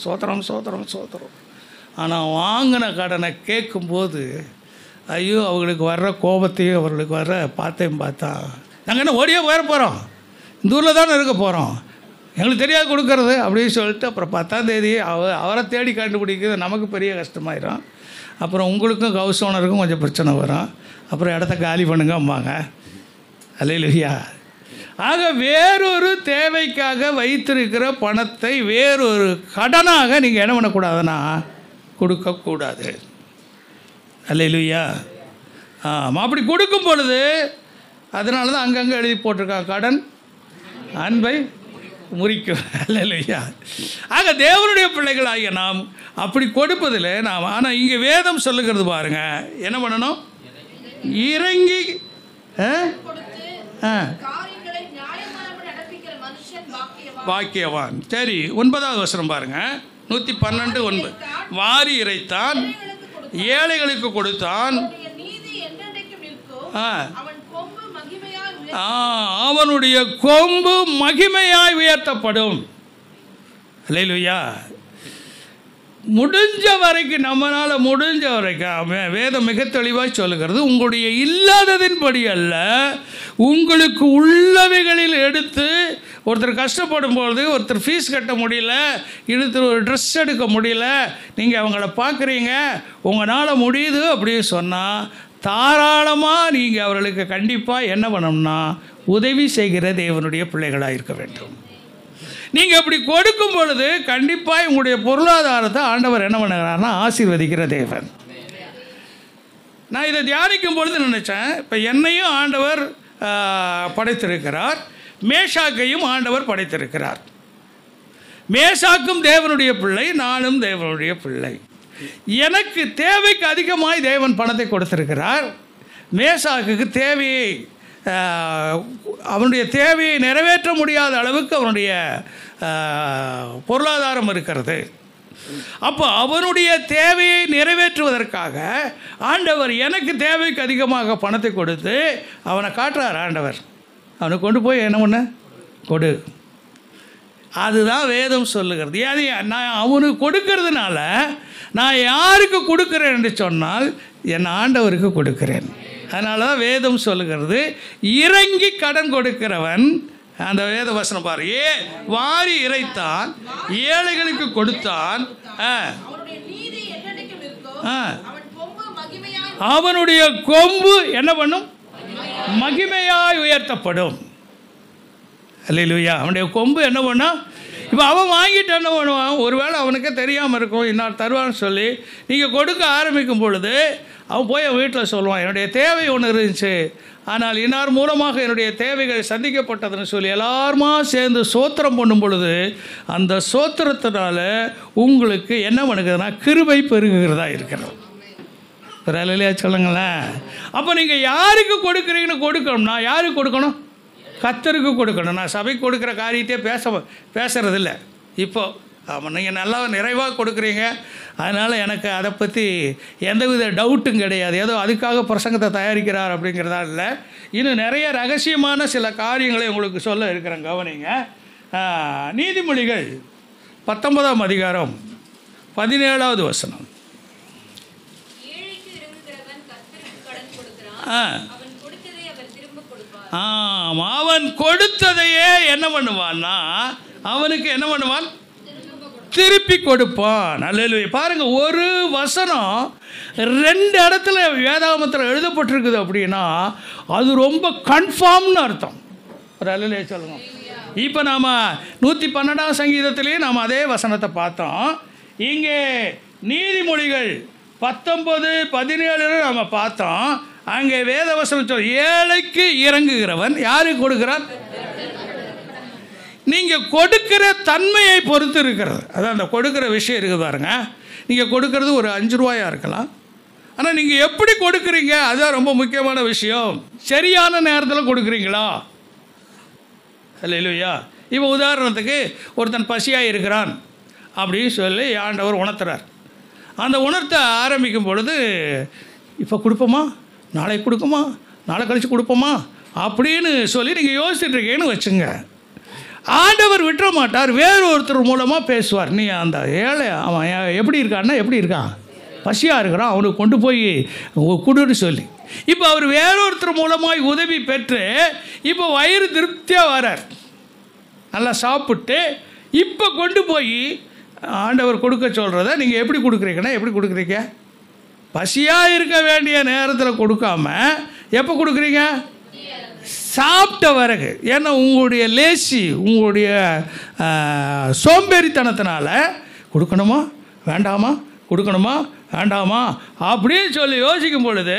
சோத்திரம் சோத்திரம் சோத்திரம். ஆனால் வாங்கின கடனை கேட்கும்போது ஐயோ அவங்களுக்கு வர்ற கோபத்தையும் அவர்களுக்கு வர்ற பார்த்தையும் பார்த்தா நாங்கள் என்ன ஓடியே போயிட போகிறோம் இந்த ஊரில் தானே இருக்க போகிறோம் எங்களுக்கு தெரியாது கொடுக்கறது அப்படின்னு சொல்லிட்டு அப்புறம் பத்தாம் தேதி அவ அவரை தேடி கண்டுபிடிக்கிறது நமக்கு பெரிய கஷ்டமாயிரும். அப்புறம் உங்களுக்கும் ஹவுஸ் ஓனருக்கும் கொஞ்சம் பிரச்சனை வரும். அப்புறம் இடத்த காலி பண்ணுங்கம்பாங்க. அல்லையா ஆக வேறொரு தேவைக்காக வைத்திருக்கிற பணத்தை வேறொரு கடனாக நீங்கள் என்ன பண்ணக்கூடாதுன்னா கொடுக்கக்கூடாது. அல்லையா ஆமாம் அப்படி கொடுக்கும் பொழுது அதனால தான் அங்கங்கே எழுதி போட்டிருக்கான் கடன் அன்பை முறிக்கும். (laughs) அல்லையா ஆக தேவனுடைய பிள்ளைகளாகிய நாம் அப்படி கொடுப்பதில் நாம் ஆனால் இங்கே வேதம் சொல்லுகிறது பாருங்கள் என்ன பண்ணணும்? இறங்கி ஆ? பாக்கியவான் சரி ஒன்பதாவது வசனம் பாருங்க. நூற்றி பன்னெண்டு ஒன்பது வாரி இறைத்தான். ஏழைகளுக்கு கொடுத்தான். அவனுடைய கொம்பு மகிமையாய் உயர்த்தி ஆ, அவனுடைய கொம்பு மகிமையாய் உயர்த்தப்படும். அல்லேலூயா முடிஞ்ச வரைக்கும் நம்மளால் முடிஞ்ச வரைக்கும் வேதம் மிக தெளிவாக சொல்லுகிறது உங்களுடைய இல்லாததின்படி அல்ல உங்களுக்கு உள்ளவைகளில் எடுத்து ஒருத்தர் கஷ்டப்படும் பொழுது ஒருத்தர் ஃபீஸ் கட்ட முடியல இழுத்து ஒரு ட்ரெஸ் எடுக்க முடியல நீங்கள் அவங்கள பார்க்குறீங்க உங்களால் முடியுது அப்படின்னு சொன்னால் தாராளமாக நீங்கள் அவர்களுக்கு கண்டிப்பாக என்ன பண்ணணும்னா உதவி செய்கிற தேவனுடைய பிள்ளைகளாக இருக்க வேண்டும். நீங்கள் அப்படி கொடுக்கும் பொழுது கண்டிப்பாக உங்களுடைய பொருளாதாரத்தை ஆண்டவர் என்ன பண்ணுகிறார்னா ஆசீர்வதிக்கிற தேவன். நான் இதை தியானிக்கும் பொழுது நினச்சேன் இப்போ என்னையும் ஆண்டவர் படைத்திருக்கிறார். மேஷாக்கையும் ஆண்டவர் படைத்திருக்கிறார். மேஷாக்கும் தேவனுடைய பிள்ளை நானும் தேவனுடைய பிள்ளை. எனக்கு தேவைக்கு அதிகமாய் தேவன் பணத்தை கொடுத்திருக்கிறார். மேசாக்குக்கு தேவையை அவனுடைய தேவையை நிறைவேற்ற முடியாத அளவுக்கு அவனுடைய பொருளாதாரம் இருக்கிறது. அப்போ அவனுடைய தேவையை நிறைவேற்றுவதற்காக ஆண்டவர் எனக்கு தேவைக்கு அதிகமாக பணத்தை கொடுத்து அவனை காட்டுறார் ஆண்டவர். அவனை கொண்டு போய் என்ன பண்ண? கொடு. அதுதான் வேதம் சொல்லுகிறது. அது நான் அவனுக்கு கொடுக்கறதுனால நான் யாருக்கு கொடுக்குறேன் என்று சொன்னால் என் ஆண்டவருக்கு கொடுக்கிறேன். அதனால தான் வேதம் சொல்லுகிறது இறங்கி கடன் கொடுக்கிறவன் அந்த வேத வசனம் பாரு ஏ வாரி இறைத்தான் ஏழைகளுக்கு கொடுத்தான் அவனுடைய கொம்பு மகிமையாய் அவனுடைய கொம்பு என்ன பண்ணும்? மகிமையாய் உயர்த்தப்படும். அல்லையா அவனுடைய கொம்பு என்ன பண்ணா இப்போ அவன் வாங்கிட்டு என்ன பண்ணுவான் ஒருவேளை அவனுக்கே தெரியாமல் இருக்கும். இன்னார் தருவான்னு சொல்லி நீங்கள் கொடுக்க ஆரம்பிக்கும் பொழுது அவன் போய் அவன் வீட்டில் சொல்லுவான் என்னுடைய தேவை ஒன்று இருந்துச்சு. ஆனால் இன்னார் மூலமாக என்னுடைய தேவைகள் சந்திக்கப்பட்டதுன்னு சொல்லி எல்லாருமா சேர்ந்து சோத்திரம் பண்ணும் பொழுது அந்த சோத்திரத்தினால உங்களுக்கு என்ன பண்ணுகிறதுனா கிருபை பெருகுகிறதா இருக்கிறோம் சொல்லுங்களேன். அப்போ நீங்கள் யாருக்கு கொடுக்குறீங்கன்னு கொடுக்கணும்னா யாருக்கு கொடுக்கணும்? கத்தருக்கு கொடுக்கணும். நான் சபைக்கு கொடுக்குற காரியத்தையே பேச பேசுறதில்ல. இப்போ ஆமாம் நீங்கள் நல்லா நிறைவாக கொடுக்குறீங்க. அதனால் எனக்கு அதை பற்றி எந்தவித டவுட்டும் கிடையாது. ஏதோ அதுக்காக பிரசங்கத்தை தயாரிக்கிறார் அப்படிங்கிறதா இல்லை. இன்னும் நிறைய ரகசியமான சில காரியங்களை உங்களுக்கு சொல்ல இருக்கிறேன். கவனிங்க. நீதிமொழிகள் பத்தொன்பதாம் அதிகாரம் பதினேழாவது வசனம். ஆ அவன் கொடுத்ததை அவர் திரும்ப கொடுப்பார் ஆம் அவன் கொடுத்ததையே என்ன பண்ணுவான்னா அவனுக்கு என்ன பண்ணுவான்? திருப்பி கொடுப்பான். அல்லேலூயா. பாருங்க ஒரு வசனம் ரெண்டு இடத்துல வேதாகமத்தில் எழுதப்பட்டிருக்குது அப்படின்னா அது ரொம்ப கன்ஃபார்ம்னு அர்த்தம். ஒரு அல்லையே சொல்லுங்க. இப்போ நாம் நூற்றி பன்னெண்டாம் சங்கீதத்திலேயே நாம் அதே வசனத்தை பார்த்தோம். இங்கே நீதிமொழிகள் பத்தொம்பது பதினேழுல நம்ம பார்த்தோம். அங்கே வேத வசனம் சொல் ஏழைக்கு இறங்குகிறவன் யாருக்கு கொடுக்கிறார் நீங்கள் கொடுக்கிற தன்மையை பொறுத்து இருக்கிறது. அதான் அந்த கொடுக்கிற விஷயம் இருக்குது பாருங்க. நீங்கள் கொடுக்கறது ஒரு அஞ்சு ரூபாயா இருக்கலாம். ஆனால் நீங்கள் எப்படி கொடுக்குறீங்க? அதுதான் ரொம்ப முக்கியமான விஷயம். சரியான நேரத்தில் கொடுக்குறீங்களா? இல்லையா இப்போ உதாரணத்துக்கு ஒருத்தன் பசியாக இருக்கிறான் அப்படின்னு சொல்லி ஆண்டவர் உணர்த்துறார். அந்த உணர்த்த ஆரம்பிக்கும் பொழுது இப்போ கொடுப்போமா? நாளைக்கு கொடுக்குமா நாளை கழித்து கொடுப்போமா? அப்படின்னு சொல்லி நீங்கள் யோசிச்சுட்ருக்கேன்னு இருக்கீங்கன்னு வச்சுங்க. ஆண்டவர் விட்டுற மாட்டார் வேறு ஒருத்தர் மூலமாக பேசுவார். நீ அந்த ஏழை அவன் எப்படி இருக்கான்னா எப்படி இருக்கான்? பசியாக இருக்கிறான் அவனுக்கு கொண்டு போய் கொடுன்னு சொல்லி. இப்போ அவர் வேறொருத்தர் மூலமாய் உதவி பெற்று இப்போ வயிறு திருப்தியாக வரார். நல்லா சாப்பிட்டு இப்போ கொண்டு போய் ஆண்டவர் கொடுக்க சொல்கிறத நீங்கள் எப்படி கொடுக்குறீங்கன்னா எப்படி கொடுக்குறீங்க? பசியாக இருக்க வேண்டிய நேரத்தில் கொடுக்காம எப்போ கொடுக்குறீங்க? சாப்பிட்ட பிறகு. ஏன்னா உங்களுடைய லேசி உங்களுடைய சோம்பேறித்தனத்தினால கொடுக்கணுமா? வேண்டாமா? கொடுக்கணுமா? வேண்டாமா? அப்படின்னு சொல்லி யோசிக்கும் பொழுது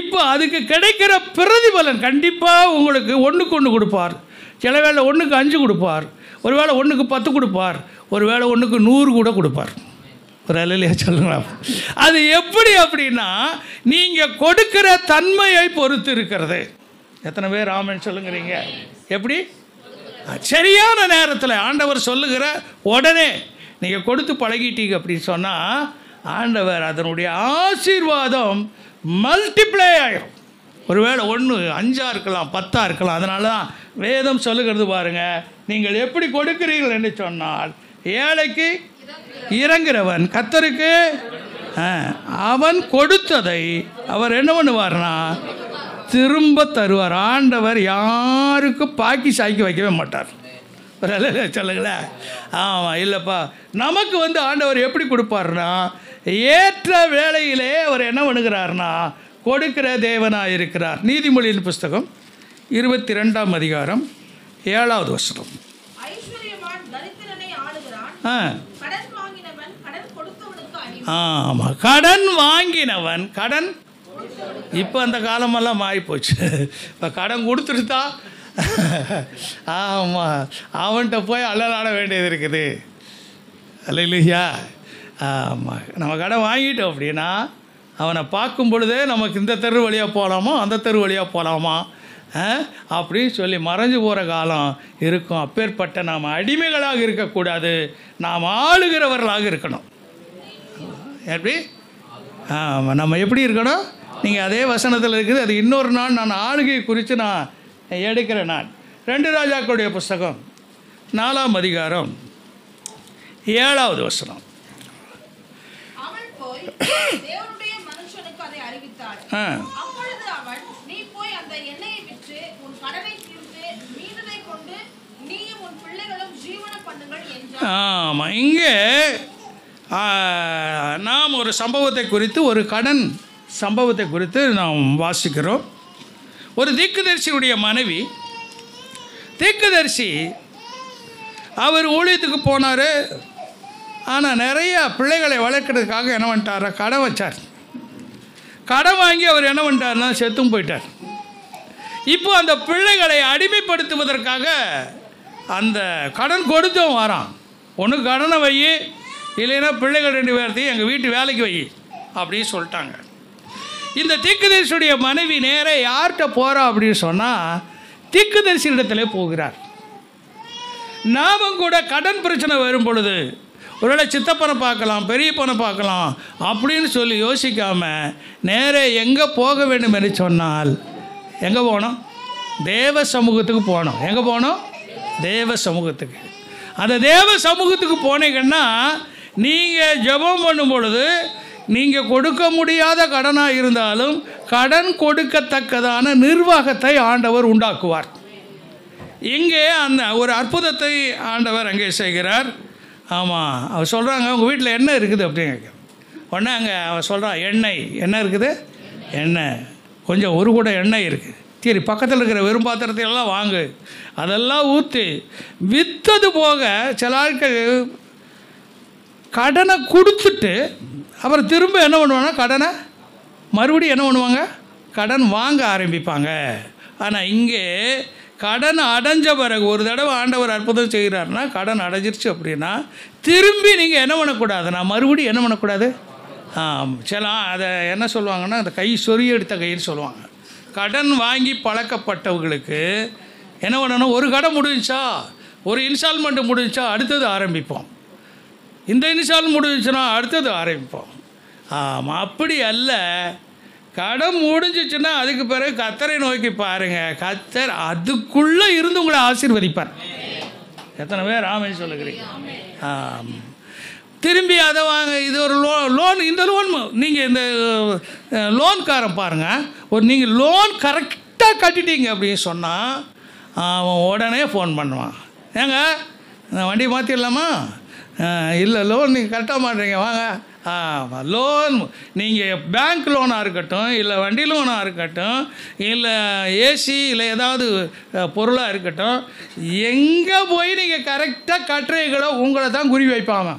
இப்போ அதுக்கு கிடைக்கிற பிரதிபலன் கண்டிப்பாக உங்களுக்கு ஒன்றுக்கு ஒன்று கொடுப்பார். சில வேளை ஒன்றுக்கு அஞ்சு கொடுப்பார். ஒரு வேளை ஒன்றுக்கு பத்து கொடுப்பார். ஒரு வேளை ஒன்றுக்கு நூறு கூட கொடுப்பார். ஒரு அலையிலையா சொல்லுங்களா அது எப்படி அப்படின்னா நீங்கள் கொடுக்கிற தன்மையை பொறுத்து இருக்கிறது. எத்தனை பேர் ஆமன் சொல்லுங்கிறீங்க? எப்படி? சரியான நேரத்தில் ஆண்டவர் சொல்லுகிற உடனே நீங்கள் கொடுத்து பழகிட்டீங்க அப்படின்னு சொன்னால் ஆண்டவர் அதனுடைய ஆசீர்வாதம் மல்டிப்ளை ஆகிடும் ஒருவேளை ஒன்று அஞ்சாக இருக்கலாம் பத்தா இருக்கலாம் அதனால தான் வேதம் சொல்லுகிறது பாருங்க. நீங்கள் எப்படி கொடுக்கிறீர்கள் என்று சொன்னால் ஏழைக்கு இறங்குறவன் கத்தருக்கு அவன் கொடுத்ததை அவர் என்ன பண்ணுவார்னா திரும்ப தருவார். ஆண்டவர் யாருக்கும் பாக்கி சாக்கி வைக்கவே மாட்டார். சொல்லுங்களேன். ஆமாம் இல்லைப்பா. நமக்கு வந்து ஆண்டவர் எப்படி கொடுப்பாருன்னா ஏற்ற வேளையிலே அவர் என்ன பண்ணுகிறார்னா கொடுக்கிற தேவனாக இருக்கிறார். நீதிமொழியின் புஸ்தகம் இருபத்தி ரெண்டாம் அதிகாரம் ஏழாவது ஆளுகிறான். ஆ கடன் வாங்கினவன் கடன் கொடுத்தவனுக்கு அணி ஆமாம் கடன் வாங்கினவன் கடன்? இப்போ அந்த காலமெல்லாம் மாறிப்போச்சு. இப்போ கடன் கொடுத்துருத்தா? ஆமாம் அவன்கிட்ட போய் அல்லலாட வேண்டியது இருக்குது. அல்லையா ஆமாம் நம்ம கடன் வாங்கிட்டோம் அப்படின்னா அவனை பார்க்கும் பொழுதே நமக்கு இந்த தெரு வழியாக போகலாமா அந்த தெரு வழியாக போகலாமா அப்படின்னு சொல்லி மறைஞ்சு போகிற காலம் இருக்கும். அப்பேற்பட்ட நாம் அடிமைகளாக இருக்கக்கூடாது. நாம் ஆளுகிறவர்களாக இருக்கணும். எப்படி ஆமாம் நம்ம எப்படி இருக்கணும்? நீங்கள் அதே வசனத்தில் இருக்குது அது இன்னொரு நாள் நான் ஆளுகை குறித்து நான் எடுக்கிறேன் நான் ரெண்டு ராஜாக்களுடைய புஸ்தகம் நாலாம் அதிகாரம் ஏழாவது வசனம். ஆமாம் இங்கே நாம் ஒரு சம்பவத்தை குறித்து ஒரு கடன் சம்பவத்தை குறித்து நாம் வாசிக்கிறோம். ஒரு தீக்குதரிசியுடைய மனைவி தீக்குதரிசி அவர் ஊழியத்துக்கு போனார். ஆனால் நிறைய பிள்ளைகளை வளர்க்கறதுக்காக என்ன பண்ணிட்டார்? கடன் வச்சார். கடன் வாங்கி அவர் என்ன பண்ணிட்டாருன்னா செத்தும் போயிட்டார். இப்போ அந்த பிள்ளைகளை அடிமைப்படுத்துவதற்காக அந்த கடன் கொடுத்தும் வரான். ஒன்று கடனை வை இல்லைன்னா பிள்ளைகள் ரெண்டு பேர்த்தையும் எங்கள் வீட்டு வேலைக்கு வை அப்படின்னு சொல்லிட்டாங்க. இந்த தீக்குதரிசியுடைய மனைவி நேராக யார்கிட்ட போகிறா அப்படின்னு சொன்னால் தீக்குதரிசி இடத்துல போகிறார். நாமும் கூட கடன் பிரச்சனை வரும் பொழுது ஒருவேளை சித்தப்பனை பார்க்கலாம் பெரிய பணம் பார்க்கலாம் அப்படின்னு சொல்லி யோசிக்காம நேரே எங்கே போக வேண்டும் என்று சொன்னால் எங்கே போனோம் தேவ சமூகத்துக்கு போனோம் எங்கே போனோம் தேவ சமூகத்துக்கு. அந்த தேவ சமூகத்துக்கு போனீங்கன்னா நீங்கள் ஜெபம் பண்ணும் பொழுது நீங்கள் கொடுக்க முடியாத கடனாக இருந்தாலும் கடன் கொடுக்கத்தக்கதான நிர்வாகத்தை ஆண்டவர் உண்டாக்குவார். இங்கே அந்த ஒரு அற்புதத்தை ஆண்டவர் அங்கே செய்கிறார். ஆமாம் அவர் சொல்கிறாங்க உங்கள் வீட்டில் என்ன இருக்குது அப்படின்னு உடனே அங்கே அவன் சொல்கிறான் எண்ணெய் என்ன இருக்குது? எண்ணெய். கொஞ்சம் ஒரு கூட எண்ணெய் இருக்குது சரி பக்கத்தில் இருக்கிற வெறும் பாத்திரத்தையெல்லாம் வாங்கு. அதெல்லாம் ஊற்றி விற்றது போக சில ஆட்கள் கடனை கொடுத்துட்டு அப்புறம் திரும்ப என்ன பண்ணுவாங்கன்னா கடனை மறுபடியும் என்ன பண்ணுவாங்க? கடன் வாங்க ஆரம்பிப்பாங்க. ஆனால் இங்கே கடன் அடைஞ்ச பிறகு ஒரு தடவை ஆண்டவர் அற்புதம் செய்கிறாருன்னா கடன் அடைஞ்சிருச்சு அப்படின்னா திரும்பி நீங்கள் என்ன பண்ணக்கூடாது? நான் மறுபடியும் என்ன பண்ணக்கூடாது? சில அதை என்ன சொல்லுவாங்கன்னா அந்த கை சொறி எடுத்த கைன்னு சொல்லுவாங்க. கடன் வாங்கி பழக்கப்பட்டவர்களுக்கு என்ன பண்ணணும்? ஒரு கடன் முடிஞ்சா ஒரு இன்ஸ்டால்மெண்ட்டு முடிஞ்சா அடுத்தது ஆரம்பிப்போம். இந்த இன்ஸ்டால் முடிஞ்சிச்சுன்னா அடுத்தது ஆரம்பிப்போம். ஆமாம் அப்படி அல்ல. கடன் முடிஞ்சிச்சுன்னா அதுக்கு பிறகு கத்தரை நோக்கி பாருங்கள் கத்தர் அதுக்குள்ளே இருந்து உங்களை ஆசீர்வதிப்பார். எத்தனை பேர் ஆமை சொல்லுகிறீங்க? ஆமாம் திரும்பி அதை வாங்க இது ஒரு லோ லோன் இந்த லோன் நீங்கள் இந்த லோன்காரன் பாருங்கள் ஒரு நீங்கள் லோன் கரெக்டாக கட்டிட்டீங்க அப்படின்னு சொன்னால் அவன் உடனே ஃபோன் பண்ணுவான். ஏங்க நான் வண்டி மாற்றிடலாமா இல்லை லோன் நீங்கள் கட்ட மாட்டீங்க வாங்க. ஆமாம் லோன் நீங்கள் பேங்க் லோனாக இருக்கட்டும் இல்லை வண்டி லோனாக இருக்கட்டும் இல்லை ஏசி இல்லை ஏதாவது பொருளாக இருக்கட்டும் எங்கே போய் நீங்கள் கரெக்டாக கட்டுறீங்களோ உங்களை தான் குறி வைப்பாங்க.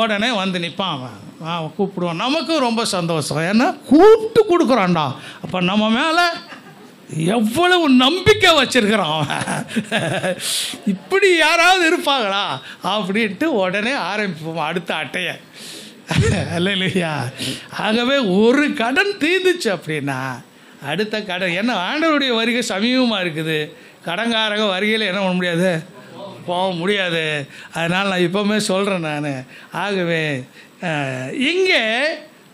உடனே வந்து நிற்பான் அவன். அவன் கூப்பிடுவான். நமக்கும் ரொம்ப சந்தோஷம். ஏன்னா கூப்பிட்டு கொடுக்குறான்டா. அப்போ நம்ம மேலே எவ்வளவு நம்பிக்கை வச்சிருக்கிறான் அவன் இப்படி யாராவது இருப்பாங்களா? அப்படின்ட்டு உடனே ஆரம்பிப்போம் அடுத்த அட்டையை. அல்ல இல்லையா ஆகவே ஒரு கடன் தீர்ந்துச்சு அப்படின்னா அடுத்த கடன் என்ன ஆண்டவருடைய வருகை சமீபமாக இருக்குது. கடன்காரங்க வருகையில் என்ன பண்ண முடியாது? போக முடியாது. அதனால் நான் இப்போவுமே சொல்கிறேன் நான். ஆகவே இங்கே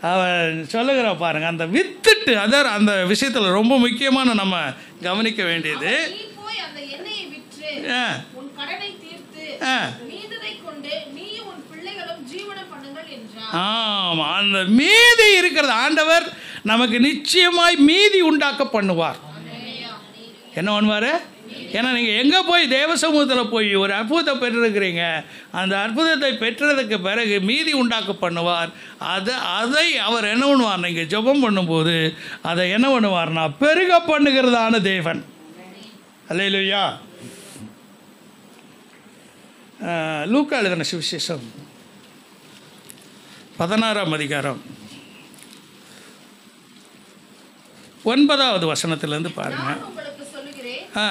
அவன் சொல்லுகிற பாருங்க அந்த வித்துட்டு அதான் அந்த விஷயத்தில் ரொம்ப முக்கியமான நம்ம கவனிக்க வேண்டியது. ஆமாம் அந்த மீதி இருக்கிறது ஆண்டவர் நமக்கு நிச்சயமாய் மீதி உண்டாக்க பண்ணுவார். என்ன பண்ணுவார்? ஏன்னா நீங்கள் எங்கே போய் தேவ சமூகத்தில் போய் ஒரு அற்புதத்தை பெற்றிருக்கிறீங்க? அந்த அற்புதத்தை பெற்றதுக்கு பிறகு மீதி உண்டாக்க பண்ணுவார். அதை அதை அவர் என்ன பண்ணுவார்? நீங்கள் ஜெபம் பண்ணும்போது அதை என்ன பண்ணுவார்னா பெருக பண்ணுகிறதான தேவன். அல்லையா லூக்கா எழுதின சுவிசேஷம். பதினாறாம் அதிகாரம். ஒன்பதாவது வசனத்திலேருந்து பாருங்க. நான் உங்களுக்கு சொல்லுகிறேன். ஆ.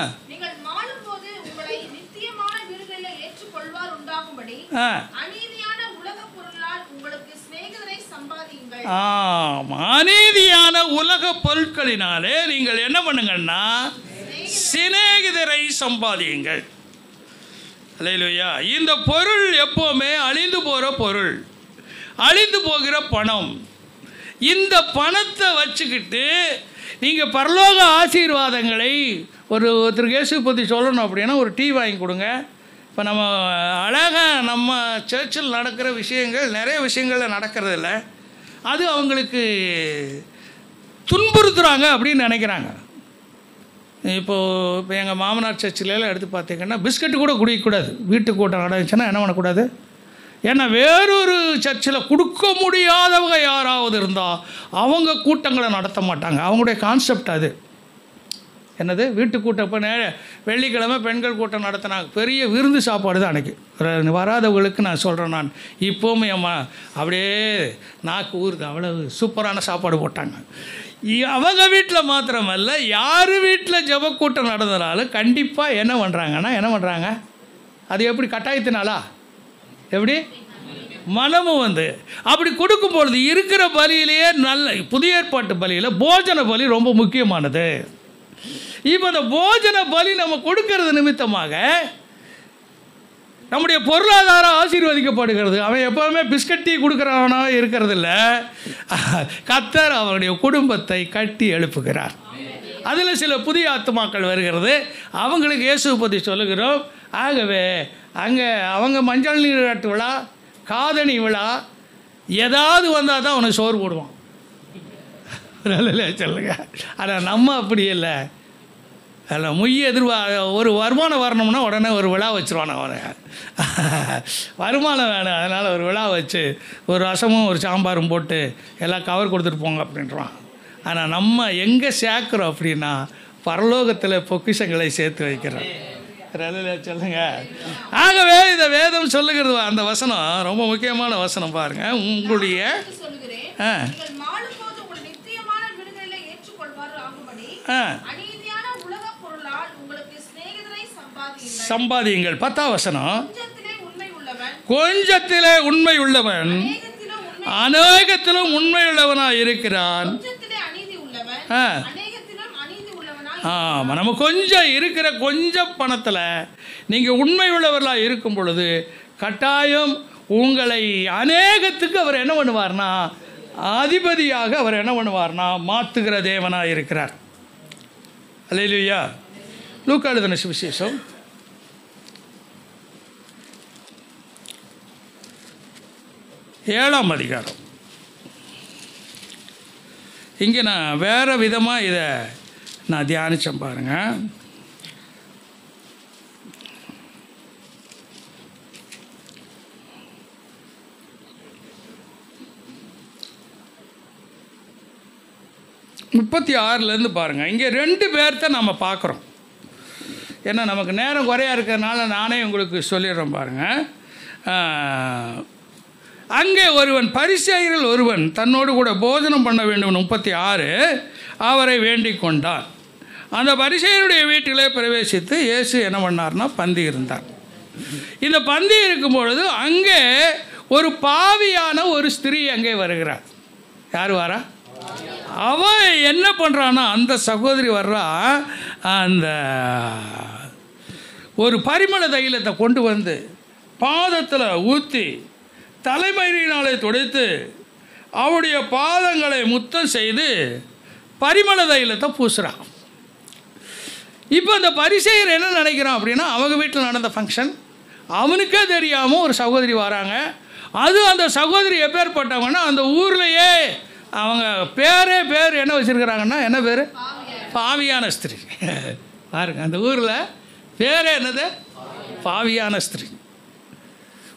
அநீதியான உலக பொருட்களினாலே நீங்கள் என்ன பண்ணுங்கன்னா சிநேகிதரை சம்பாதியுங்கள். அல்லேலூயா. இந்த பொருள் எப்போவுமே அழிந்து போகிற பொருள். அழிந்து போகிற பணம். இந்த பணத்தை வச்சுக்கிட்டு நீங்கள் பரலோக ஆசீர்வாதங்களை ஒரு ஒருத்தருக்கு இயேசு பற்றி சொல்லணும் அப்படின்னா ஒரு டீ வாங்கி கொடுங்க. இப்போ நம்ம அழகாக நம்ம சர்ச்சில் நடக்கிற விஷயங்கள் நிறைய விஷயங்கள் நடக்கிறதில்ல. அது அவங்களுக்கு துன்புறுத்துகிறாங்க அப்படின்னு நினைக்கிறாங்க. இப்போது இப்போ எங்கள் மாமனார் சர்ச்சிலெல்லாம் எடுத்து பார்த்தீங்கன்னா பிஸ்கட்டு கூட குடிக்கக்கூடாது. வீட்டு கூட்டம் நடந்துச்சுன்னா என்ன பண்ணக்கூடாது? ஏன்னா வேறொரு சர்ச்சில் கொடுக்க முடியாதவங்க யாராவது இருந்தால் அவங்க கூட்டங்களை நடத்த மாட்டாங்க. அவங்களுடைய கான்செப்ட் அது. என்னது? வீட்டு கூட்டம். இப்போ நே வெள்ளிக்கிழமை பெண்கள் கூட்டம் நடத்தினாங்க. பெரிய விருந்து சாப்பாடு தான் அன்றைக்கி வராதவங்களுக்கு நான் சொல்கிறேன் நான். இப்போவும் அம்மா அப்படியே நாக்கு ஊறுது. அவ்வளவு சூப்பரான சாப்பாடு போட்டாங்க. அவங்க வீட்டில் மாத்திரமல்ல யார் வீட்டில் ஜெப கூட்டம் நடந்தனாலும் கண்டிப்பாக என்ன பண்ணுறாங்கன்னா என்ன பண்ணுறாங்க அது எப்படி கட்டாயத்தினாலா? எப்படி? மனமும் வந்து. அப்படி கொடுக்கும் பொழுது இருக்கிற பலியிலேயே நல்ல புதிய ஏற்பாட்டு பலியில் போஜன பலி ரொம்ப முக்கியமானது. இப்போ இந்த போஜன பலி நம்ம கொடுக்கறது நிமித்தமாக நம்முடைய பொருளாதாரம் ஆசீர்வதிக்கப்படுகிறது. அவன் எப்போவுமே பிஸ்கட் டீ கொடுக்குறவனா இருக்கிறது கத்தர் அவருடைய குடும்பத்தை கட்டி எழுப்புகிறார். அதில் சில புதிய ஆத்துமாக்கள் வருகிறது. அவங்களுக்கு இயேசு பற்றி சொல்லுகிறோம். ஆகவே அங்கே அவங்க மஞ்சள் நீராட்டு விழா காதணி விழா ஏதாவது வந்தால் தான் அவனுக்கு சோறு போடுவான். நல்ல சொல்லுங்க. ஆனால் நம்ம அப்படி இல்லை. அதில் முய்ய எதிர்வா ஒரு வருமானம் வரணும்னா உடனே ஒரு விழா வச்சுருவான் அவனை. வருமானம் வேணும். அதனால் ஒரு விழா வச்சு ஒரு ரசமும் ஒரு சாம்பாரும் போட்டு எல்லாம் கவர் கொடுத்துட்டு போங்க அப்படின்றான். ஆனால் நம்ம எங்கே சேர்க்குறோம் அப்படின்னா பரலோகத்தில் பொக்கிஷங்களை சேர்த்து வைக்கிறோம். சொல்லுங்க. ஆகவே இந்த வேதம் சொல்லுகிறது அந்த வசனம் ரொம்ப முக்கியமான வசனம் பாருங்க. உங்களுடைய ஆ நீங்கள் மாளும்போது உங்களை நித்தியமான வீடுகளில் ஏற்றுக்கொள்வார் ஆகும்படி ஆ அநீதியான உலகப் பொருளால் உங்களுக்கு சிநேகிதரை சம்பாதியுங்கள். சம்பாதியுங்கள். பத்தாம் வசனம். கொஞ்சத்திலே உண்மை உள்ளவன். அநேகத்திலும் உண்மை உள்ளவனாய் இருக்கிறான். ஆமாம் நம்ம கொஞ்சம் இருக்கிற கொஞ்சம் பணத்தில் நீங்கள் உண்மை உள்ளவர்களாக இருக்கும் பொழுது கட்டாயம் உங்களை அநேகத்துக்கு அவர் என்ன பண்ணுவார்னா அதிபதியாக அவர் என்ன பண்ணுவார்னா மாற்றுகிற தேவனாக இருக்கிறார். அல்லையா லூக்கா எழுதின சுவிசேஷம். ஏழாம் அதிகாரம். இங்கே நான் வேறு விதமாக இதை நான் தியானித்தேன் பாருங்கள் முப்பத்தி ஆறுலேருந்து பாருங்கள் இங்கே ரெண்டு பேர்த்த நம்ம பார்க்குறோம் ஏன்னா நமக்கு நேரம் குறையா இருக்கிறதுனால நானே உங்களுக்கு சொல்லிடுறேன் பாருங்கள் அங்கே ஒருவன் பரிசெயரில் ஒருவன் தன்னோடு கூட போஜனம் பண்ண வேண்டும். முப்பத்தி ஆறு அவரை வேண்டிக் கொண்டான். அந்த பரிசெயருடைய வீட்டிலே பிரவேசித்து இயேசு என்ன பண்ணார்னா பந்தி இருந்தார். இந்த பந்தி இருக்கும் பொழுது அங்கே ஒரு பாவியான ஒரு ஸ்திரீ அங்கே வருகிறார். யார் வாரா? அவ என்ன பண்ணுறான்னா அந்த சகோதரி வர்றா அந்த ஒரு பரிமள தைலத்தை கொண்டு வந்து பாதத்தில் ஊற்றி தலைமயிரினாலே துடைத்து அவருடைய பாதங்களை முத்தம் செய்து பரிமள தைலத்தை பூசுகிறான் இப்போ இந்த பரிசெயர் என்ன நினைக்கிறான் அப்படின்னா அவங்க வீட்டில் நடந்த ஃபங்க்ஷன் அவனுக்கே தெரியாமல் ஒரு சகோதரி வராங்க. அது அந்த சகோதரி எப்பேற்பட்டவங்கன்னா அந்த ஊர்லேயே அவங்க பேரே பேர் என்ன வச்சுருக்கிறாங்கன்னா என்ன பேர்? பாவியான ஸ்திரீ. (laughs) பாருங்க அந்த ஊரில் பேரே என்னது? பாவியான ஸ்திரீ.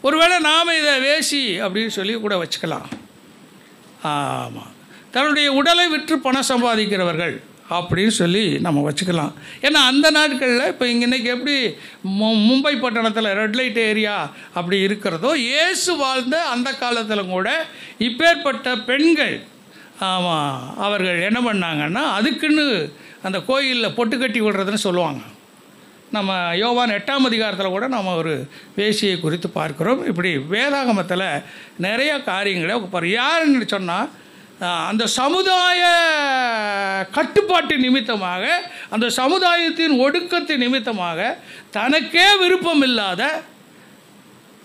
ஒருவேளை நாம் இதை வேசி அப்படின்னு சொல்லி கூட வச்சுக்கலாம். ஆமாம் தன்னுடைய உடலை விற்று பணம் சம்பாதிக்கிறவர்கள் அப்படின்னு சொல்லி நம்ம வச்சுக்கலாம். ஏன்னா அந்த நாட்களில் இப்போ இங்கே இன்றைக்கி எப்படி மும்பை பட்டணத்தில் ரெட் லைட் ஏரியா அப்படி இருக்கிறதோ இயேசு வாழ்ந்த அந்த காலத்தில் கூட இப்பேற்பட்ட பெண்கள் ஆமாம் அவர்கள் என்ன பண்ணாங்கன்னா அதுக்குன்னு அந்த கோயிலில் பொட்டு கட்டி விடுறதுன்னு சொல்லுவாங்க. நம்ம யோவான் எட்டாம் அதிகாரத்தில் கூட நம்ம ஒரு வேசியை குறித்து பார்க்குறோம். இப்படி வேதாகமத்தில் நிறைய காரியங்களை பாரு. யாருன்னு சொன்னால் அந்த சமுதாய கட்டுப்பாட்டு நிமித்தமாக அந்த சமுதாயத்தின் ஒடுக்கத்தின் நிமித்தமாக தனக்கே விருப்பம் இல்லாத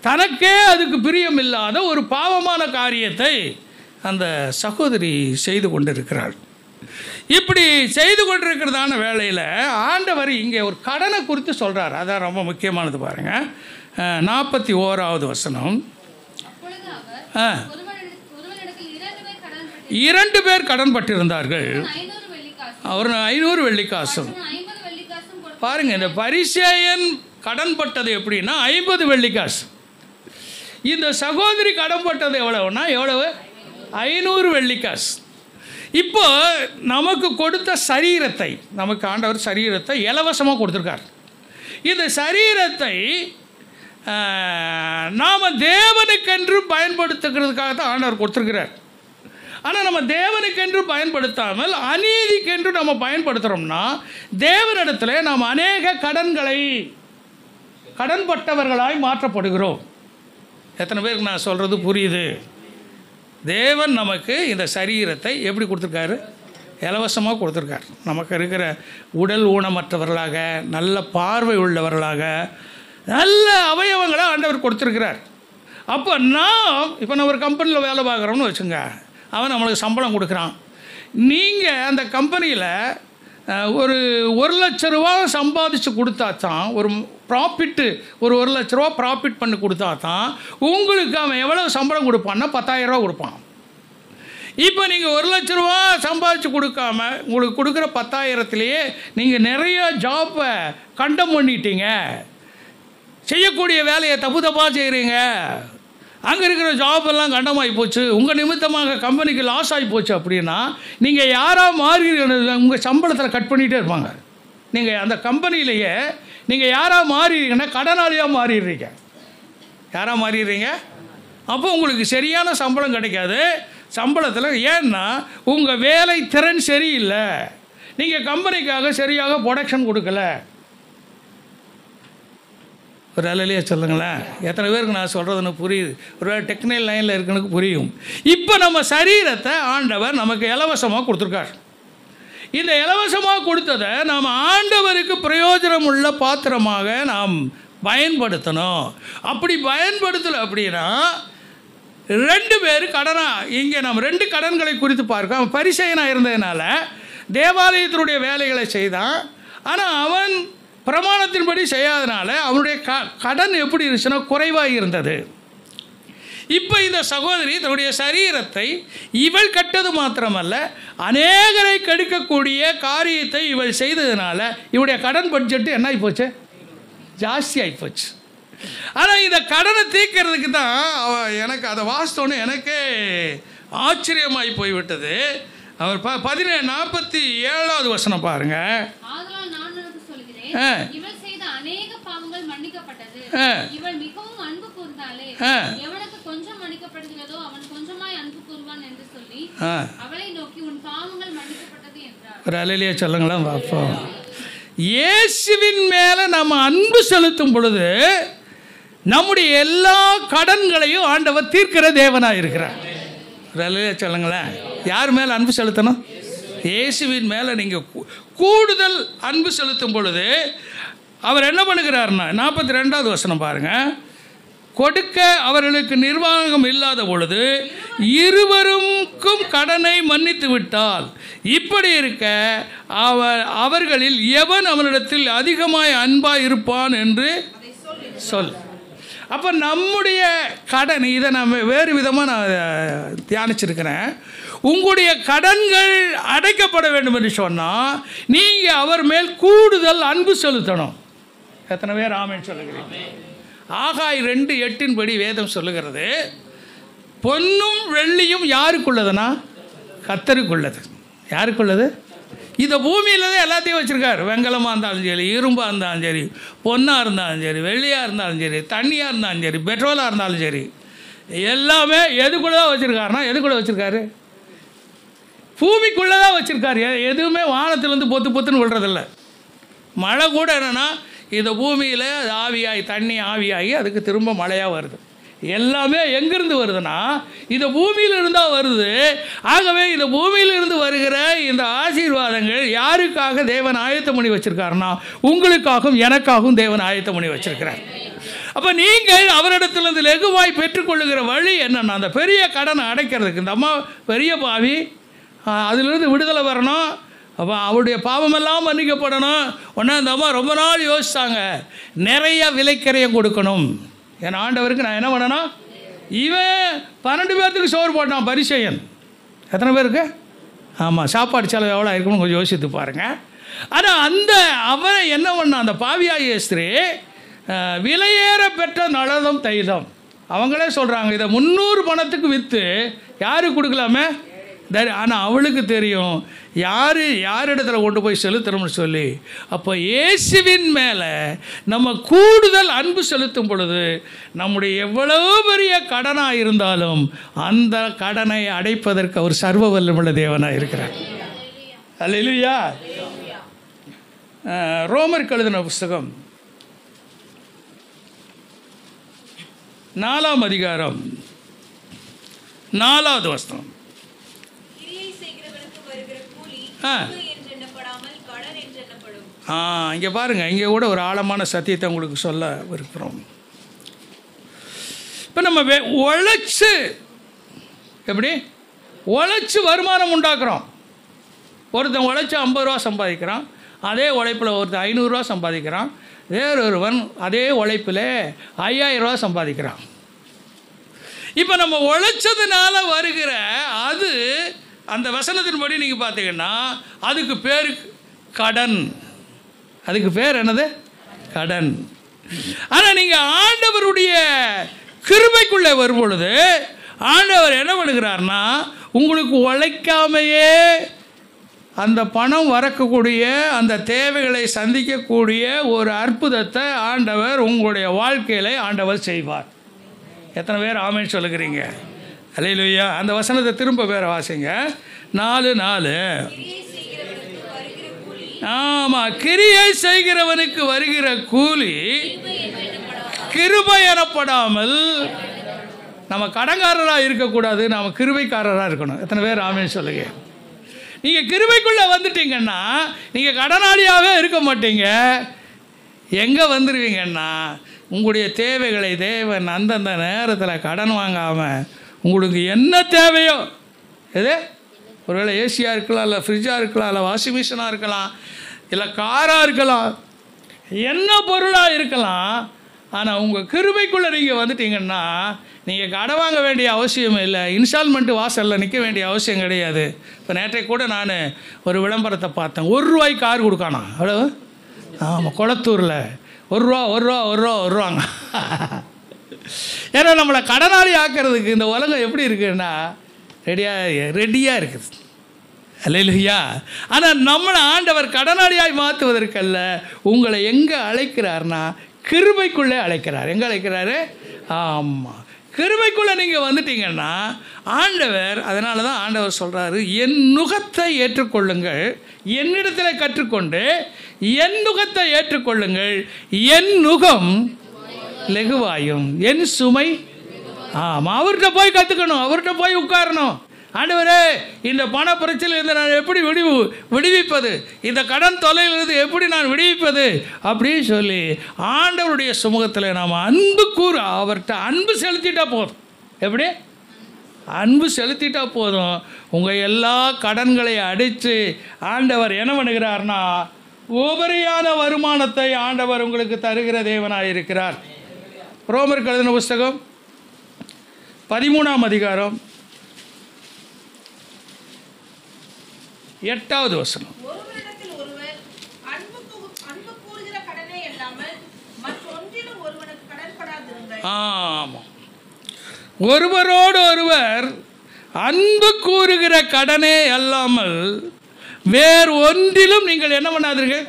தனக்கே அதுக்கு பிரியம் இல்லாத ஒரு பாவமான காரியத்தை அந்த சகோதரி செய்து கொண்டிருக்கிறாள். இப்படி செய்து கொண்டிருக்கிறதான வேலையில் ஆண்டவர் இங்கே ஒரு கடனை குறித்து சொல்கிறார் அதான் ரொம்ப முக்கியமானது பாருங்கள் நாற்பத்தி ஓராவது வசனம். இரண்டு பேர் கடன் பட்டிருந்தார்கள். அவர் ஐநூறு வெள்ளிக்காசும் பாருங்க இந்த பரிசேயன் கடன் பட்டது எப்படின்னா ஐம்பது வெள்ளிக்காசு இந்த சகோதரி கடன் பட்டது எவ்வளவுன்னா எவ்வளவு? ஐநூறு வெள்ளிக்காசு. இப்போ நமக்கு கொடுத்த சரீரத்தை நமக்கு ஆண்டவர் சரீரத்தை இலவசமாக கொடுத்துருக்கார். இந்த சரீரத்தை நாம் தேவனுக்கென்று பயன்படுத்துகிறதுக்காக தான் ஆண்டவர் கொடுத்துருக்கிறார். ஆனால் நம்ம தேவனுக்கென்று பயன்படுத்தாமல் அநீதிக்கென்று நம்ம பயன்படுத்துகிறோம்னா தேவனிடத்தில் நாம் அநேக கடன்களை கடன்பட்டவர்களாய் மாற்றப்படுகிறோம். எத்தனை பேருக்கு நான் சொல்கிறது புரியுது? தேவன் நமக்கு இந்த சரீரத்தை எப்படி கொடுத்துருக்காரு? இலவசமாக கொடுத்துருக்காரு. நமக்கு இருக்கிற உடல் ஊனமற்றவர்களாக நல்ல பார்வை உள்ளவர்களாக நல்ல அவயவங்களை ஆண்டவர் கொடுத்துருக்கிறார். அப்போ நான் இப்போ நான் ஒரு கம்பெனியில் வேலை பார்க்குறோம்னு வச்சுங்க அவன் நம்மளுக்கு சம்பளம் கொடுக்குறான். நீங்கள் அந்த கம்பெனியில் ஒரு ஒரு லட்ச ரூபா சம்பாதிச்சு கொடுத்தா தான் ஒரு ப்ராஃபிட்டு ஒரு ஒரு லட்ச ரூபா ப்ராஃபிட் பண்ணி கொடுத்தா தான் உங்களுக்கு அவன் எவ்வளோ சம்பளம் கொடுப்பான்னா பத்தாயிரரூவா கொடுப்பான். இப்போ நீங்கள் ஒரு லட்ச ரூபா சம்பாதிச்சு கொடுக்காம உங்களுக்கு கொடுக்குற பத்தாயிரத்துலேயே நீங்கள் நிறைய ஜாப்பை கண்டம் பண்ணிட்டீங்க. செய்யக்கூடிய வேலையை தப்பு தப்பாக செய்கிறீங்க அங்கே இருக்கிற ஜாப் எல்லாம் கண்டமாகி போச்சு. உங்கள் நிமித்தமாக கம்பெனிக்கு லாஸ் ஆகி போச்சு அப்படின்னா நீங்கள் யாராக மாறி உங்கள் சம்பளத்தில் கட் பண்ணிகிட்டே இருப்பாங்க. நீங்கள் அந்த கம்பெனியிலேயே நீங்கள் யாராக மாறிடுறீங்கன்னா கடனாளியாக மாறிடுறீங்க. யாராக மாறிடுறீங்க? அப்போ உங்களுக்கு சரியான சம்பளம் கிடைக்காது. சம்பளத்தில் ஏன்னா உங்கள் வேலை திறன் சரியில்லை. நீங்கள் கம்பெனிக்காக சரியாக ப்ரொடக்ஷன் கொடுக்கல. ஒரு அலையிலேயே சொல்லுங்களேன்? எத்தனை பேருக்கு நான் சொல்கிறதுன்னு புரியுது. ஒரு டெக்னிக்கல் லைனில் இருக்கனுக்கு புரியும். இப்போ நம்ம சரீரத்தை ஆண்டவர் நமக்கு இலவசமாக கொடுத்துருக்கார். இந்த இலவசமாக கொடுத்ததை நாம் ஆண்டவருக்கு பிரயோஜனம் உள்ள பாத்திரமாக நாம் பயன்படுத்தணும். அப்படி பயன்படுத்தலை அப்படின்னா ரெண்டு பேர் கடனாக இங்கே நம்ம ரெண்டு கடன்களை குறித்து பார்க்க அவன் பரிசெயனாக இருந்ததுனால தேவாலயத்தினுடைய வேலைகளை செய்தான். ஆனால் அவன் பிரமாணத்தின்படி செய்யாதனால அவனுடைய க கடன் எப்படி இருந்துச்சுன்னா குறைவாக இருந்தது. இப்போ இந்த சகோதரி தன்னுடைய சரீரத்தை இவள் கட்டது மாத்திரமல்ல அநேகரை கெடுக்கக்கூடிய காரியத்தை இவள் செய்ததுனால இவருடைய கடன் பட்ஜெட்டு என்ன ஆகிப்போச்சு ஜாஸ்தி ஆகிப்போச்சு ஆனால் இந்த கடனை தீர்க்கறதுக்கு தான் அவ எனக்கு அதை வாசித்தோன்னு எனக்கே ஆச்சரியமாகி போய்விட்டது. அவர் ப பதினே நாற்பத்தி ஏழாவது வசனம் பாருங்க. ஒரு அலையிலேயே சொல்லுங்களேன் பார்ப்போம் இயேசுவின் மேலே நம்ம அன்பு செலுத்தும் பொழுது நம்முடைய எல்லா கடன்களையும் ஆண்டவர் தீர்க்கிற தேவனாக இருக்கிறார். ஒரு அலையிலேயே சொல்லுங்களேன் யார் மேலே அன்பு செலுத்தணும்? இயேசுவின் மேலே நீங்கள் கூடுதல் அன்பு செலுத்தும் பொழுது அவர் என்ன பண்ணுகிறாருன்னா நாற்பத்தி ரெண்டாவது வசனம் பாருங்கள் கொடுக்க அவர்களுக்கு நிர்வாகம் இல்லாத பொழுது இருவருக்கும் கடனை மன்னித்து விட்டால். இப்படி இருக்க அவர் அவர்களில் எவன் அவனிடத்தில் அதிகமாய் அன்பாக இருப்பான் என்று சொல். அப்போ நம்முடைய கடன் இதை நம்ம வேறு விதமாக நான் தியானிச்சிருக்கிறேன். உங்களுடைய கடன்கள் அடைக்கப்பட வேண்டும் என்று சொன்னால் நீங்கள் அவர் மேல் கூடுதல் அன்பு செலுத்தணும். எத்தனை பேர் ஆமேன்னு சொல்லுகிறீங்க? ஆகாய் ரெண்டு எட்டின் படி வேதம் சொல்லுகிறது பொன்னும் வெள்ளியும் யாருக்குள்ளதுனா கத்தருக்குள்ளது யாருக்குள்ளது? இந்த பூமியில் தான் எல்லாத்தையும் வச்சுருக்காரு. வெங்கலமாக இருந்தாலும் சரி இரும்பாக இருந்தாலும் சரி பொன்னாக இருந்தாலும் சரி வெள்ளியாக இருந்தாலும் சரி தண்ணியாக இருந்தாலும் சரி பெட்ரோலாக இருந்தாலும் சரி எல்லாமே எதுக்குள்ளே தான் எது கூட வச்சுருக்காரு? பூமிக்குள்ளே தான் வச்சுருக்காரு எதுவுமே வானத்திலேருந்து பொத்து பொத்துன்னு விடுறதில்ல மழை கூட என்னென்னா இந்த பூமியில் அது ஆவியாகி தண்ணி ஆவியாகி அதுக்கு திரும்ப மழையாக வருது. எல்லாமே எங்கேருந்து வருதுன்னா இந்த பூமியில் இருந்தால் வருது. ஆகவே இந்த பூமியிலிருந்து வருகிற இந்த ஆசீர்வாதங்கள் யாருக்காக தேவன் ஆயத்தம் பண்ணி வச்சுருக்காருன்னா உங்களுக்காகவும் எனக்காகவும் தேவன் ஆயத்தம் பண்ணி வச்சுருக்கிறார். அப்போ நீங்கள் அவரிடத்துலேருந்து லெகுவாய் பெற்றுக்கொள்ளுகிற வழி என்னென்னா அந்த பெரிய கடனை அடைக்கிறதுக்கு. இந்த அம்மா பெரிய பாவி அதிலிருந்து விடுதலை வரணும். அப்போ அவருடைய பாவமெல்லாம் மன்னிக்கப்படணும். ஒன்றா அந்த அம்மா ரொம்ப நாள் யோசித்தாங்க நிறைய விலைக்கரையை கொடுக்கணும். என் ஆண்டவருக்கு நான் என்ன பண்ணணும் இவன் பன்னெண்டு பேர்த்துக்கு சோறு போட்டான் பரிசெயன். எத்தனை பேருக்கு ஆமாம் சாப்பாடு செலவு எவ்வளோ இருக்குன்னு கொஞ்சம் யோசித்து பாருங்கள் ஆனால் அந்த அவன் என்ன பண்ணான் அந்த பாவியாய ஸ்திரீ விலையேற பெற்ற நலதம் தைலம். அவங்களே சொல்கிறாங்க இதை முந்நூறு பணத்துக்கு விற்று யாருக்கு கொடுக்கலாமே? தரி ஆனால் அவளுக்கு தெரியும். யார் யார் இடத்துல கொண்டு போய் செலுத்தணும்னு சொல்லி? அப்போ இயேசுவின் மேலே நம்ம கூடுதல் அன்பு செலுத்தும் பொழுது நம்முடைய எவ்வளவு பெரிய கடனாக இருந்தாலும் அந்த கடனை அடைப்பதற்கு அவர் சர்வ வல்லமுள்ள தேவனாக இருக்கிறார் அல்லையா ரோமர் எழுதின புஸ்தகம். நாலாம் அதிகாரம். நாலாவது வஸ்திரம் கிரியை செய்கிறவனுக்கு வருகிற கூலி ஆ. ஆ இங்கே பாருங்கள் இங்கே கூட ஒரு ஆழமான சத்தியத்தை உங்களுக்கு சொல்ல விரும்புகிறோம் இப்போ நம்ம வே உழைச்சி எப்படி? உழைச்சி வருமானம் உண்டாக்குறோம். ஒருத்தன் உழைச்சி ஐம்பது ரூபா சம்பாதிக்கிறான் அதே உழைப்பில் ஒருத்தன் ஐநூறுரூவா சம்பாதிக்கிறான் வேறொருவன் அதே உழைப்பில் ஐயாயிரரூவா சம்பாதிக்கிறான். இப்போ நம்ம உழைச்சதுனால வருகிற அது அந்த வசனத்தின்படி நீங்கள் பார்த்தீங்கன்னா அதுக்கு பேர் கடன். அதுக்கு பேர் என்னது? கடன். ஆனால் நீங்கள் ஆண்டவருடைய கிருமைக்குள்ளே வரும்பொழுது ஆண்டவர் என்ன பண்ணுகிறார்னா உங்களுக்கு உழைக்காமையே அந்த பணம் வரக்கூடிய அந்த தேவைகளை சந்திக்கக்கூடிய ஒரு அற்புதத்தை ஆண்டவர் உங்களுடைய வாழ்க்கையில ஆண்டவர் செய்வார். எத்தனை பேர் ஆமைன்னு சொல்லுகிறீங்க? அலையிலுயா அந்த வசனத்தை திரும்ப வேற வாசிங்க. நாலு நாலு. ஆமாம் கிரியை செய்கிறவனுக்கு வருகிற கூலி கிருபை எனப்படாமல் நம்ம கடங்காரராக இருக்கக்கூடாது நாம் கிருபைக்காரராக இருக்கணும். எத்தனை பேர் ஆமேன்னு சொல்லுங்க. நீங்கள் கிருபைக்குள்ளே வந்துட்டீங்கன்னா நீங்கள் கடனாளியாகவே இருக்க மாட்டீங்க. எங்கே வந்துடுவீங்கன்னா உங்களுடைய தேவைகளை தேவன் அந்தந்த நேரத்தில் கடன் வாங்காமல் உங்களுக்கு என்ன தேவையோ எது? ஒருவேளை ஏசியாக இருக்கலாம் இல்லை ஃப்ரிட்ஜாக இருக்கலாம் இல்லை வாஷிங் மிஷினாக இருக்கலாம் இல்லை காராக இருக்கலாம் என்ன பொருளாக இருக்கலாம் ஆனால் உங்கள் கிருபைக்குள்ளே நீங்கள் வந்துட்டீங்கன்னா நீங்கள் கடன் வாங்க வேண்டிய அவசியம் இல்லை. இன்ஸ்டால்மெண்ட்டு வாசலில் நிற்க வேண்டிய அவசியம் கிடையாது. இப்போ நேற்றை கூட நான் ஒரு விளம்பரத்தை பார்த்தேன். ஒரு ரூபாய்க்கு கார் கொடுக்கானா? அவ்வளோ ஆமாம் குளத்தூரில். ஒரு ரூபா ஒரு ரூபா ஒரு ரூபா ஒரு ரூபாங்க. ஏன்னா நம்மளை கடனாளி ஆக்கிறதுக்கு இந்த உலகம் எப்படி இருக்குன்னா ரெடியாக ரெடியாக இருக்குது. அல்லையா ஆனால் நம்மளை ஆண்டவர் கடனாளியாய் மாற்றுவதற்கல்ல உங்களை எங்கே அழைக்கிறார்னா கிருபைக்குள்ளே அழைக்கிறார். எங்கே அழைக்கிறாரு? ஆமாம் கிருபைக்குள்ளே நீங்கள் வந்துட்டீங்கன்னா ஆண்டவர் அதனால தான் ஆண்டவர் சொல்கிறாரு என் நுகத்தை ஏற்றுக்கொள்ளுங்கள். என்னிடத்தில் கற்றுக்கொண்டு என் நுகத்தை ஏற்றுக்கொள்ளுங்கள். என் நுகம் லெகுவாயும். என் சுமை? ஆமாம் அவர்கிட்ட போய் கற்றுக்கணும் அவர்கிட்ட போய் உட்காரணும். ஆண்டவரே இந்த பண பிரச்சனையிலிருந்து நான் எப்படி விடுவி விடுவிப்பது? இந்த கடன் தொலையிலிருந்து எப்படி நான் விடுவிப்பது? அப்படின்னு சொல்லி ஆண்டவருடைய சுமூகத்தில் நாம் அன்பு கூறு அவர்கிட்ட அன்பு செலுத்திட்டா போதும். எப்படி? அன்பு செலுத்திட்டா போதும். உங்கள் எல்லா கடன்களை அடித்து ஆண்டவர் என்ன பண்ணுகிறார்னா உபரியான வருமானத்தை ஆண்டவர் உங்களுக்கு தருகிற தேவனாக இருக்கிறார் ரோமர் கழுதின புஸ்தகம். பதிமூணாம் அதிகாரம். எட்டாவது வசனம். ஆமாம் ஒருவரோடு ஒருவர் அன்பு கூறுகிற கடனே அல்லாமல் வேறு ஒன்றிலும் நீங்கள் என்ன பண்ணாதீர்கள்?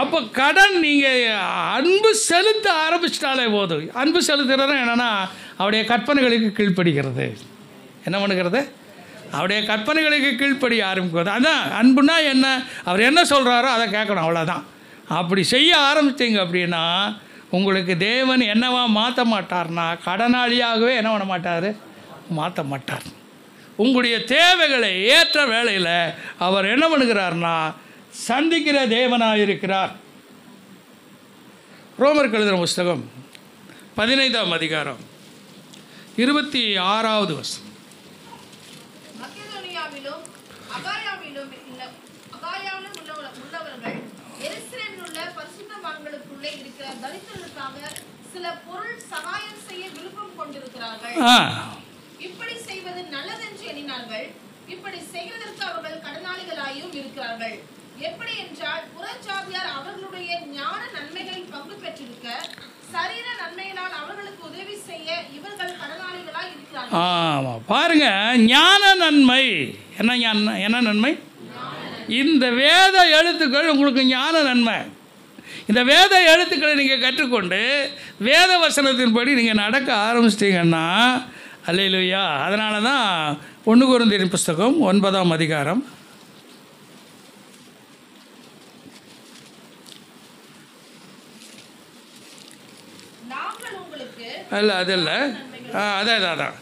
அப்போ கடன் நீங்கள் அன்பு செலுத்த ஆரம்பிச்சிட்டாலே போதும். அன்பு செலுத்துறது என்னென்னா அவருடைய கற்பனைகளுக்கு கீழ்ப்படுகிறது என்ன பண்ணுகிறது? அவருடைய கற்பனைகளுக்கு கீழ்ப்படி ஆரம்பிக்கிறது. அதான் அன்புனா என்ன? அவர் என்ன சொல்கிறாரோ அதை கேட்கணும் அவ்வளோதான் அப்படி செய்ய ஆரம்பித்தீங்க அப்படின்னா உங்களுக்கு தேவன் என்னவா மாற்ற மாட்டார்னா கடனாளியாகவே என்ன பண்ண மாட்டார்? மாற்ற மாட்டார். உங்களுடைய தேவைகளை ஏற்ற வேளையில் அவர் என்ன பண்ணுகிறார்னா சந்திக்கிற தேவனாக இருக்கிறார் ரோமர் கழுதுற புஸ்தகம் பதினைந்தாம் அதிகாரம் இருபத்தி ஆறாவது வருஷம் இப்படி செய்வது நல்லதென்று எண்ணினார்கள். இப்படி செய்வதற்கு அவர்கள் கடனாளிகளாயும் இருக்கிறார்கள். எப்படி என்றால் புறச்சாதியார் அவர்களுடைய ஞான நன்மைகளில் பங்கு பெற்றிருக்க சரீர நன்மையினால் அவர்களுக்கு உதவி செய்ய இவர்கள் கடனாளிகளாக இருக்கிறார்கள். ஆமாம் பாருங்க ஞான நன்மை. என்ன ஞான என்ன நன்மை? இந்த வேத எழுத்துக்கள் உங்களுக்கு ஞான நன்மை. இந்த வேத எழுத்துக்களை நீங்கள் கற்றுக்கொண்டு வேத வசனத்தின்படி நீங்கள் நடக்க ஆரம்பிச்சிட்டிங்கன்னா அல்லையிலுயா அதனால தான் பொண்ணு குருந்தின் புஸ்தகம் ஒன்பதாம் அதிகாரம் நாங்கள் அல்ல அது இல்லை. அதான் அதான் அதான்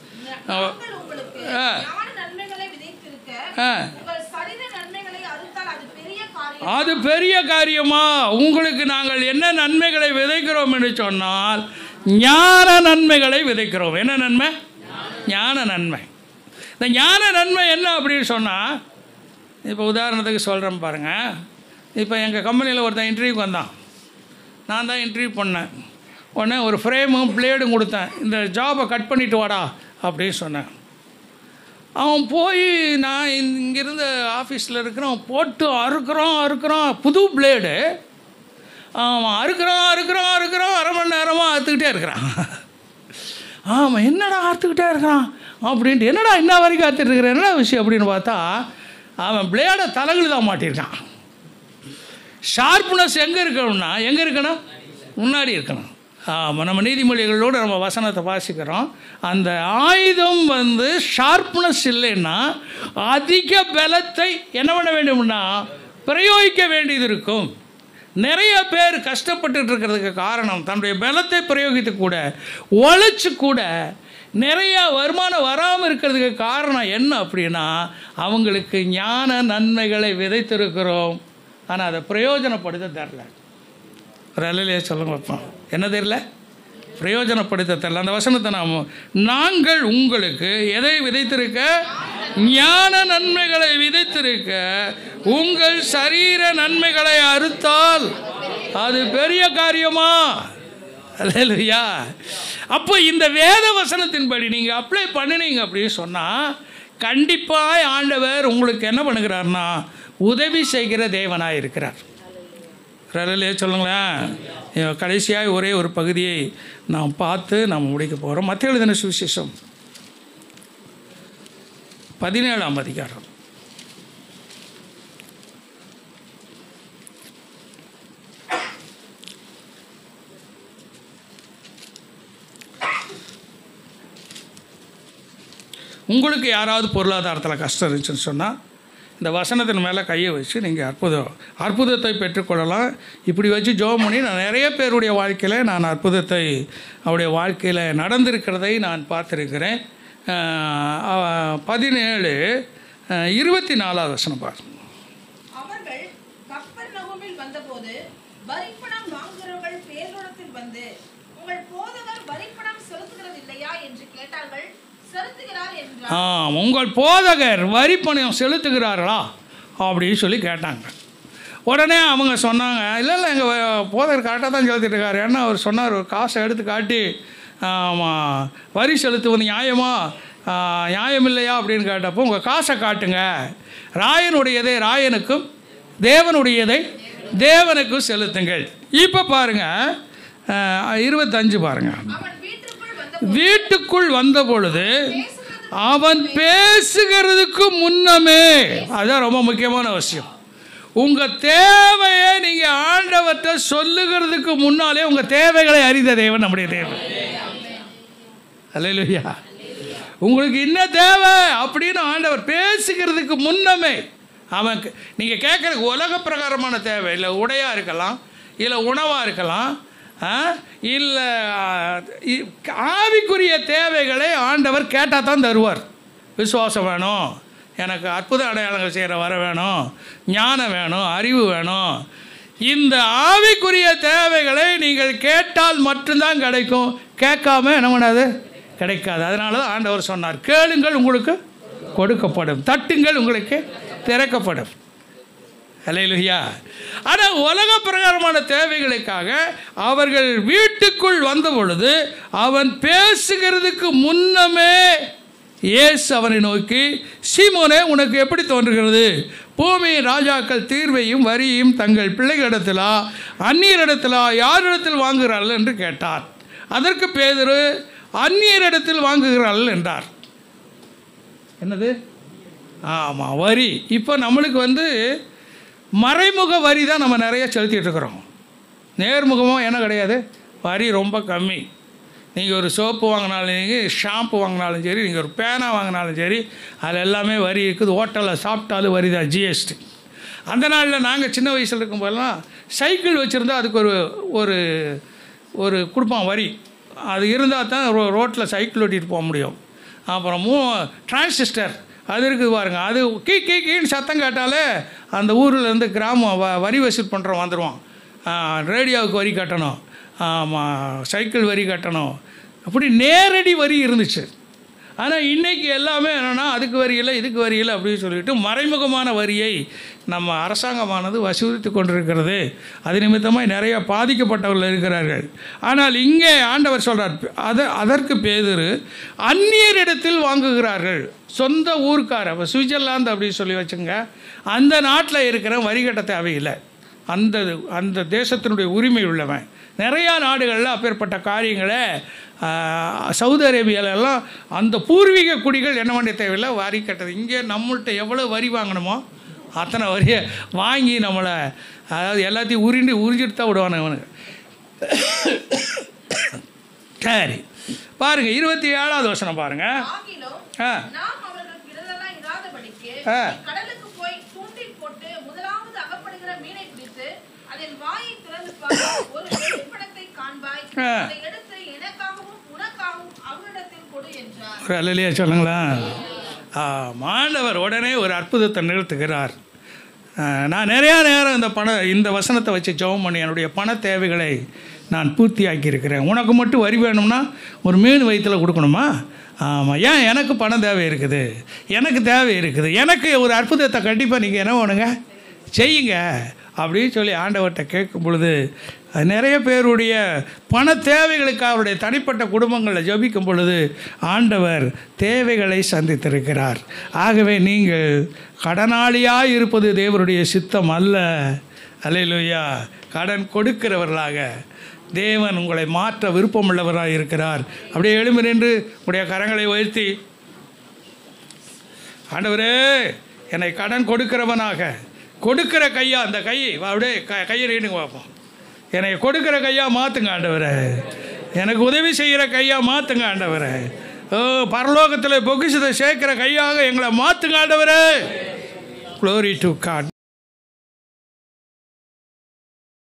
அது. பெரிய காரியமா. உங்களுக்கு நாங்கள் என்ன நன்மைகளை விதைக்கிறோம் என்று சொன்னால் ஞான நன்மைகளை விதைக்கிறோம். என்ன நன்மை? ஞான நன்மை. இந்த ஞான நன்மை என்ன அப்படின்னு சொன்னால் இப்போ உதாரணத்துக்கு சொல்கிறேன் பாருங்கள் இப்போ எங்கள் கம்பெனியில் ஒருத்தன் இன்டர்வியூக்கு வந்தான். நான் தான் இன்டர்வியூ பண்ணேன். உடனே ஒரு ஃப்ரேமும் பிளேடும் கொடுத்தேன். இந்த ஜாபை கட் பண்ணிட்டு வாடா அப்படின்னு சொன்னேன் அவன் போய் நான் இங்கேருந்து ஆஃபீஸில் இருக்கிறோம் போட்டு அறுக்கிறோம் அறுக்கிறோம் புது பிளேடு. அவன் அறுக்கிறோம் அறுக்கிறோம் அறுக்கிறோம் அரை மணி நேரமாக அறுத்துக்கிட்டே இருக்கிறான். ஆமாம் என்னடா அறுத்துக்கிட்டே இருக்கிறான் அப்படின்ட்டு என்னடா இன்ன வரைக்கும் அறுத்துட்டு இருக்கிற என்ன விஷயம் அப்படின்னு பார்த்தா அவன் பிளேடை தலைகள் தான் மாட்டியிருக்கான். ஷார்ப்னஸ் எங்கே இருக்கணும்னா எங்கே இருக்கணும்? முன்னாடி இருக்கணும். நம்ம நீதிமொழிகளோடு நம்ம வசனத்தை வாசிக்கிறோம். அந்த ஆயுதம் வந்து ஷார்ப்னஸ் இல்லைன்னா அதிக பலத்தை என்ன பண்ண வேண்டும்னா பிரயோகிக்க வேண்டியது இருக்கும். நிறைய பேர் கஷ்டப்பட்டு இருக்கிறதுக்கு காரணம் தன்னுடைய பலத்தை பிரயோகித்து கூட உழைச்சு கூட நிறைய வருமானம் வராமல் இருக்கிறதுக்கு காரணம் என்ன அப்படின்னா அவங்களுக்கு ஞான நன்மைகளை விதைத்திருக்கிறோம். ஆனால் அதை பிரயோஜனப்படுத்த தரல. ஒரு அலையிலேயே சொல்லுங்க பார்ப்போம். என்ன தெரியல? பிரயோஜனப்படுத்த தெரியல அந்த வசனத்தை நாம் நாங்கள் உங்களுக்கு எதை விதைத்திருக்க? ஞான நன்மைகளை விதைத்திருக்க. உங்கள் சரீர நன்மைகளை அறுத்தால் அது பெரிய காரியமா? இல்லையா அப்போ இந்த வேத வசனத்தின்படி நீங்கள் அப்ளை பண்ணினீங்க அப்படின்னு சொன்னால் கண்டிப்பாக ஆண்டவர் உங்களுக்கு என்ன பண்ணுகிறார்னா உதவி செய்கிற தேவனாக இருக்கிறார். கடலே சொல்லுங்களேன். கடைசியாக ஒரே ஒரு பகுதியை நாம் பார்த்து நாம் முடிக்க போகிறோம் மத்திய எழுதின சுவிசேஷம். பதினேழாம் அதிகாரம். உங்களுக்கு யாராவது பொருளாதாரத்தில் கஷ்டம் இருந்துச்சுன்னு சொன்னால் இந்த வசனத்தின் மேலே கையை வச்சு நீங்கள் அற்புதம் அற்புதத்தை பெற்றுக்கொள்ளலாம். இப்படி வச்சு ஜோம் பண்ணி நான் நிறைய பேருடைய வாழ்க்கையில் நான் அற்புதத்தை அவருடைய வாழ்க்கையில் நடந்திருக்கிறதை நான் பார்த்துருக்கிறேன். பதினேழு இருபத்தி நாலாவது வசனம் பாருங்கள் அவர்கள் கப்பர்நகூமில் வந்தபோது வரிப்பணம் வாங்குகிறவர்கள் பேரிடத்தில் வந்து உங்கள் போதகர் வரிப்பணம் செலுத்துகிறது இல்லையா என்று கேட்டார்கள் செலுத்துகிறார் என்றார் ஆ உங்கள் போதகர் வரி பணம் செலுத்துகிறார்களா? அப்படின்னு சொல்லி கேட்டாங்க. உடனே அவங்க சொன்னாங்க இல்லை இல்லை எங்கள் போதகர் கரெக்டாக தான் செலுத்திட்டு இருக்காரு. ஏன்னா அவர் சொன்னார் ஒரு காசை எடுத்து காட்டி வரி செலுத்துவது நியாயமா? நியாயம் இல்லையா? அப்படின்னு கேட்டப்போ உங்கள் காசை காட்டுங்க. ராயனுடையதை ராயனுக்கும் தேவனுடையதை தேவனுக்கும் செலுத்துங்கள். இப்போ பாருங்கள் இருபத்தஞ்சு பாருங்கள் வீட்டுக்குள் வந்த பொழுது அவன் பேசுகிறதுக்கு முன்னமே அதுதான் ரொம்ப முக்கியமான விஷயம். உங்கள் தேவையை நீங்கள் ஆண்டவர்கிட்ட சொல்லுகிறதுக்கு முன்னாலே உங்கள் தேவைகளை அறிந்த தேவன் நம்முடைய தேவை அல்லையா உங்களுக்கு என்ன தேவை அப்படின்னு ஆண்டவர் பேசுகிறதுக்கு முன்னமே அவன் நீங்கள் கேட்குறதுக்கு உலக பிரகாரமான தேவை இல்லை உடையாக இருக்கலாம் இல்லை உணவாக இருக்கலாம் இல்லை ஆவிக்குரிய தேவைகளை ஆண்டவர் கேட்டால் தான் தருவார். விசுவாசம் வேணும். எனக்கு அற்புத அடையாளங்கள் செய்கிற வர வேணும். ஞானம் வேணும் அறிவு வேணும். இந்த ஆவிக்குரிய தேவைகளை நீங்கள் கேட்டால் மட்டும்தான் கிடைக்கும். கேட்காம என்ன பண்ணாது? கிடைக்காது. அதனால தான் ஆண்டவர் சொன்னார் கேளுங்கள் உங்களுக்கு கொடுக்கப்படும் தட்டுங்கள் உங்களுக்கு திறக்கப்படும். அலையிலுயா ஆனால் உலக பிரகாரமான தேவைகளுக்காக அவர்கள் வீட்டுக்குள் வந்த பொழுது அவன் பேசுகிறதுக்கு முன்னமே இயேசு அவனை நோக்கி சீமோனே உனக்கு எப்படி தோன்றுகிறது? பூமியின் ராஜாக்கள் தீர்வையும் வரியும் தங்கள் பிள்ளைகளிடத்திலா? அந்நியரிடத்திலா? யாரிடத்தில் வாங்குகிறார்கள்? என்று கேட்டார். அதற்கு பேதரு அந்நியரிடத்தில் வாங்குகிறார்கள் என்றார். என்னது? ஆமாம் வரி. இப்போ நம்மளுக்கு வந்து மறைமுக வரி தான் நம்ம நிறைய செலுத்திட்டு இருக்கிறோம். நேர்முகமாக என்ன கிடையாது. வரி ரொம்ப கம்மி. நீங்கள் ஒரு சோப்பு வாங்கினாலும் நீங்கள் ஷாம்பு வாங்கினாலும் சரி நீங்கள் ஒரு பேனா வாங்கினாலும் சரி அதில் எல்லாமே வரி இருக்குது. ஹோட்டலில் சாப்பிட்டாலும் வரி தான் ஜிஎஸ்டி அந்த நாளில் நாங்கள் சின்ன வயசில் இருக்கும்போதெல்லாம் சைக்கிள் வச்சுருந்தா அதுக்கு ஒரு ஒரு ஒரு கொடுப்பான் வரி. அது இருந்தால் தான் ரோ ரோட்டில் சைக்கிள் ஓட்டிகிட்டு போக முடியும். அப்புறம் மூ டிரான்சிஸ்டர். அது இருக்குது பாருங்கள் அது கீ கீ கீன்னு சத்தம் கேட்டாலே அந்த ஊரில் இருந்து கிராமம் வ வரி வசூல் பண்ணுறோம் வந்துடுவான் ரேடியோவுக்கு வரி கட்டணும். ஆமாம் சைக்கிள் வரி கட்டணும். அப்படி நேரடி வரி இருந்துச்சு. ஆனால் இன்றைக்கி எல்லாமே என்னென்னா அதுக்கு வரியில் இதுக்கு வரியில் அப்படின்னு சொல்லிட்டு மறைமுகமான வரியை நம்ம அரசாங்கமானது வசூலித்து கொண்டிருக்கிறது. அது நிமித்தமாக நிறைய பாதிக்கப்பட்டவர்கள் இருக்கிறார்கள். ஆனால் இங்கே ஆண்டவர் சொல்கிறார் அது அதற்கு பேதரு அந்நியரிடத்தில் வாங்குகிறார்கள். சொந்த ஊர்க்கார இப்போ சுவிட்சர்லாந்து அப்படின்னு சொல்லி வச்சுங்க அந்த நாட்டில் இருக்கிற வரி கட்ட தேவையில்லை. அந்த அந்த தேசத்தினுடைய உரிமை உள்ளவன். நிறையா நாடுகளில் அப்பேற்பட்ட காரியங்களை சவுதி அரேபியாலெல்லாம் அந்த பூர்வீக குடிகள் என்ன வேண்டிய தேவையில்லை? வரி கட்டது இங்கே நம்மள்ட்ட எவ்வளோ வரி வாங்கணுமோ அத்தனை வரியை வாங்கி நம்மளை அதாவது எல்லாத்தையும் உருண்டி உறிஞ்சிட்டு தான் விடுவானு இவனுக்கு சரி. பாருங்க இருபத்தி ஏழாவது வசனம் பாருங்க. ஆகிலும் ஆ. ஆ. நீ கடலுக்கு போய் தூண்டில் போட்டு முதலாவது அகப்படுகிற மீனை பிடித்து அதன் வாயை திறந்து ஒரு வெளிப்படத்தை காண்பாய். அதை எடுத்து எனக்காகவும் உனக்காகவும் அவரிடத்தில் கொடு என்றார். ஒரு அல்லையா சொல்லுங்களேன் ஆம், ஆண்டவர் உடனே ஒரு அற்புதத்தை நிறுத்துகிறார் ஆ, நான் நிறையா நேரம் இந்த பண இந்த வசனத்தை வச்சு ஜெபம் பண்ணி என்னுடைய பண தேவைகளை நான் பூர்த்தியாக்கி இருக்கிறேன் உனக்கு மட்டும் வரி வேணும்னா ஒரு மீன் வயிற்றில் கொடுக்கணுமா? ஆமாம் ஏன் எனக்கு பணம் தேவை இருக்குது? எனக்கு தேவை இருக்குது. எனக்கு ஒரு அற்புதத்தை கண்டிப்பாக நீங்கள் என்ன வேணுங்க? செய்யுங்க. அப்படின்னு சொல்லி ஆண்டவர்கிட்ட கேட்கும் பொழுது அது நிறைய பேருடைய பண தேவைகளுக்கு அவருடைய தனிப்பட்ட குடும்பங்களில் ஜபிக்கும் பொழுது ஆண்டவர் தேவைகளை சந்தித்திருக்கிறார். ஆகவே நீங்கள் கடனாளியாக இருப்பது தேவருடைய சித்தம் அல்ல. அலையிலுயா கடன் கொடுக்கிறவர்களாக தேவன் உங்களை மாற்ற விருப்பமுள்ளவராக இருக்கிறார். அப்படியே எழும்பு நின்று உடைய கரங்களை உயர்த்தி ஆண்டவரே என்னை கடன் கொடுக்கிறவனாக கொடுக்கிற கையா அந்த கை அப்படியே க கையை பார்ப்போம் எனக்கு கொடுக்கிற கையா மாற்றுங்க ஆண்டவரை. எனக்கு உதவி செய்கிற கையா மாற்றுங்க ஆண்டவரை. ஓ பரலோகத்தில் பொக்கிஷத்தை சேர்க்கிற கையாக எங்களை மாற்றுங்க ஆண்டவரை. Glory to God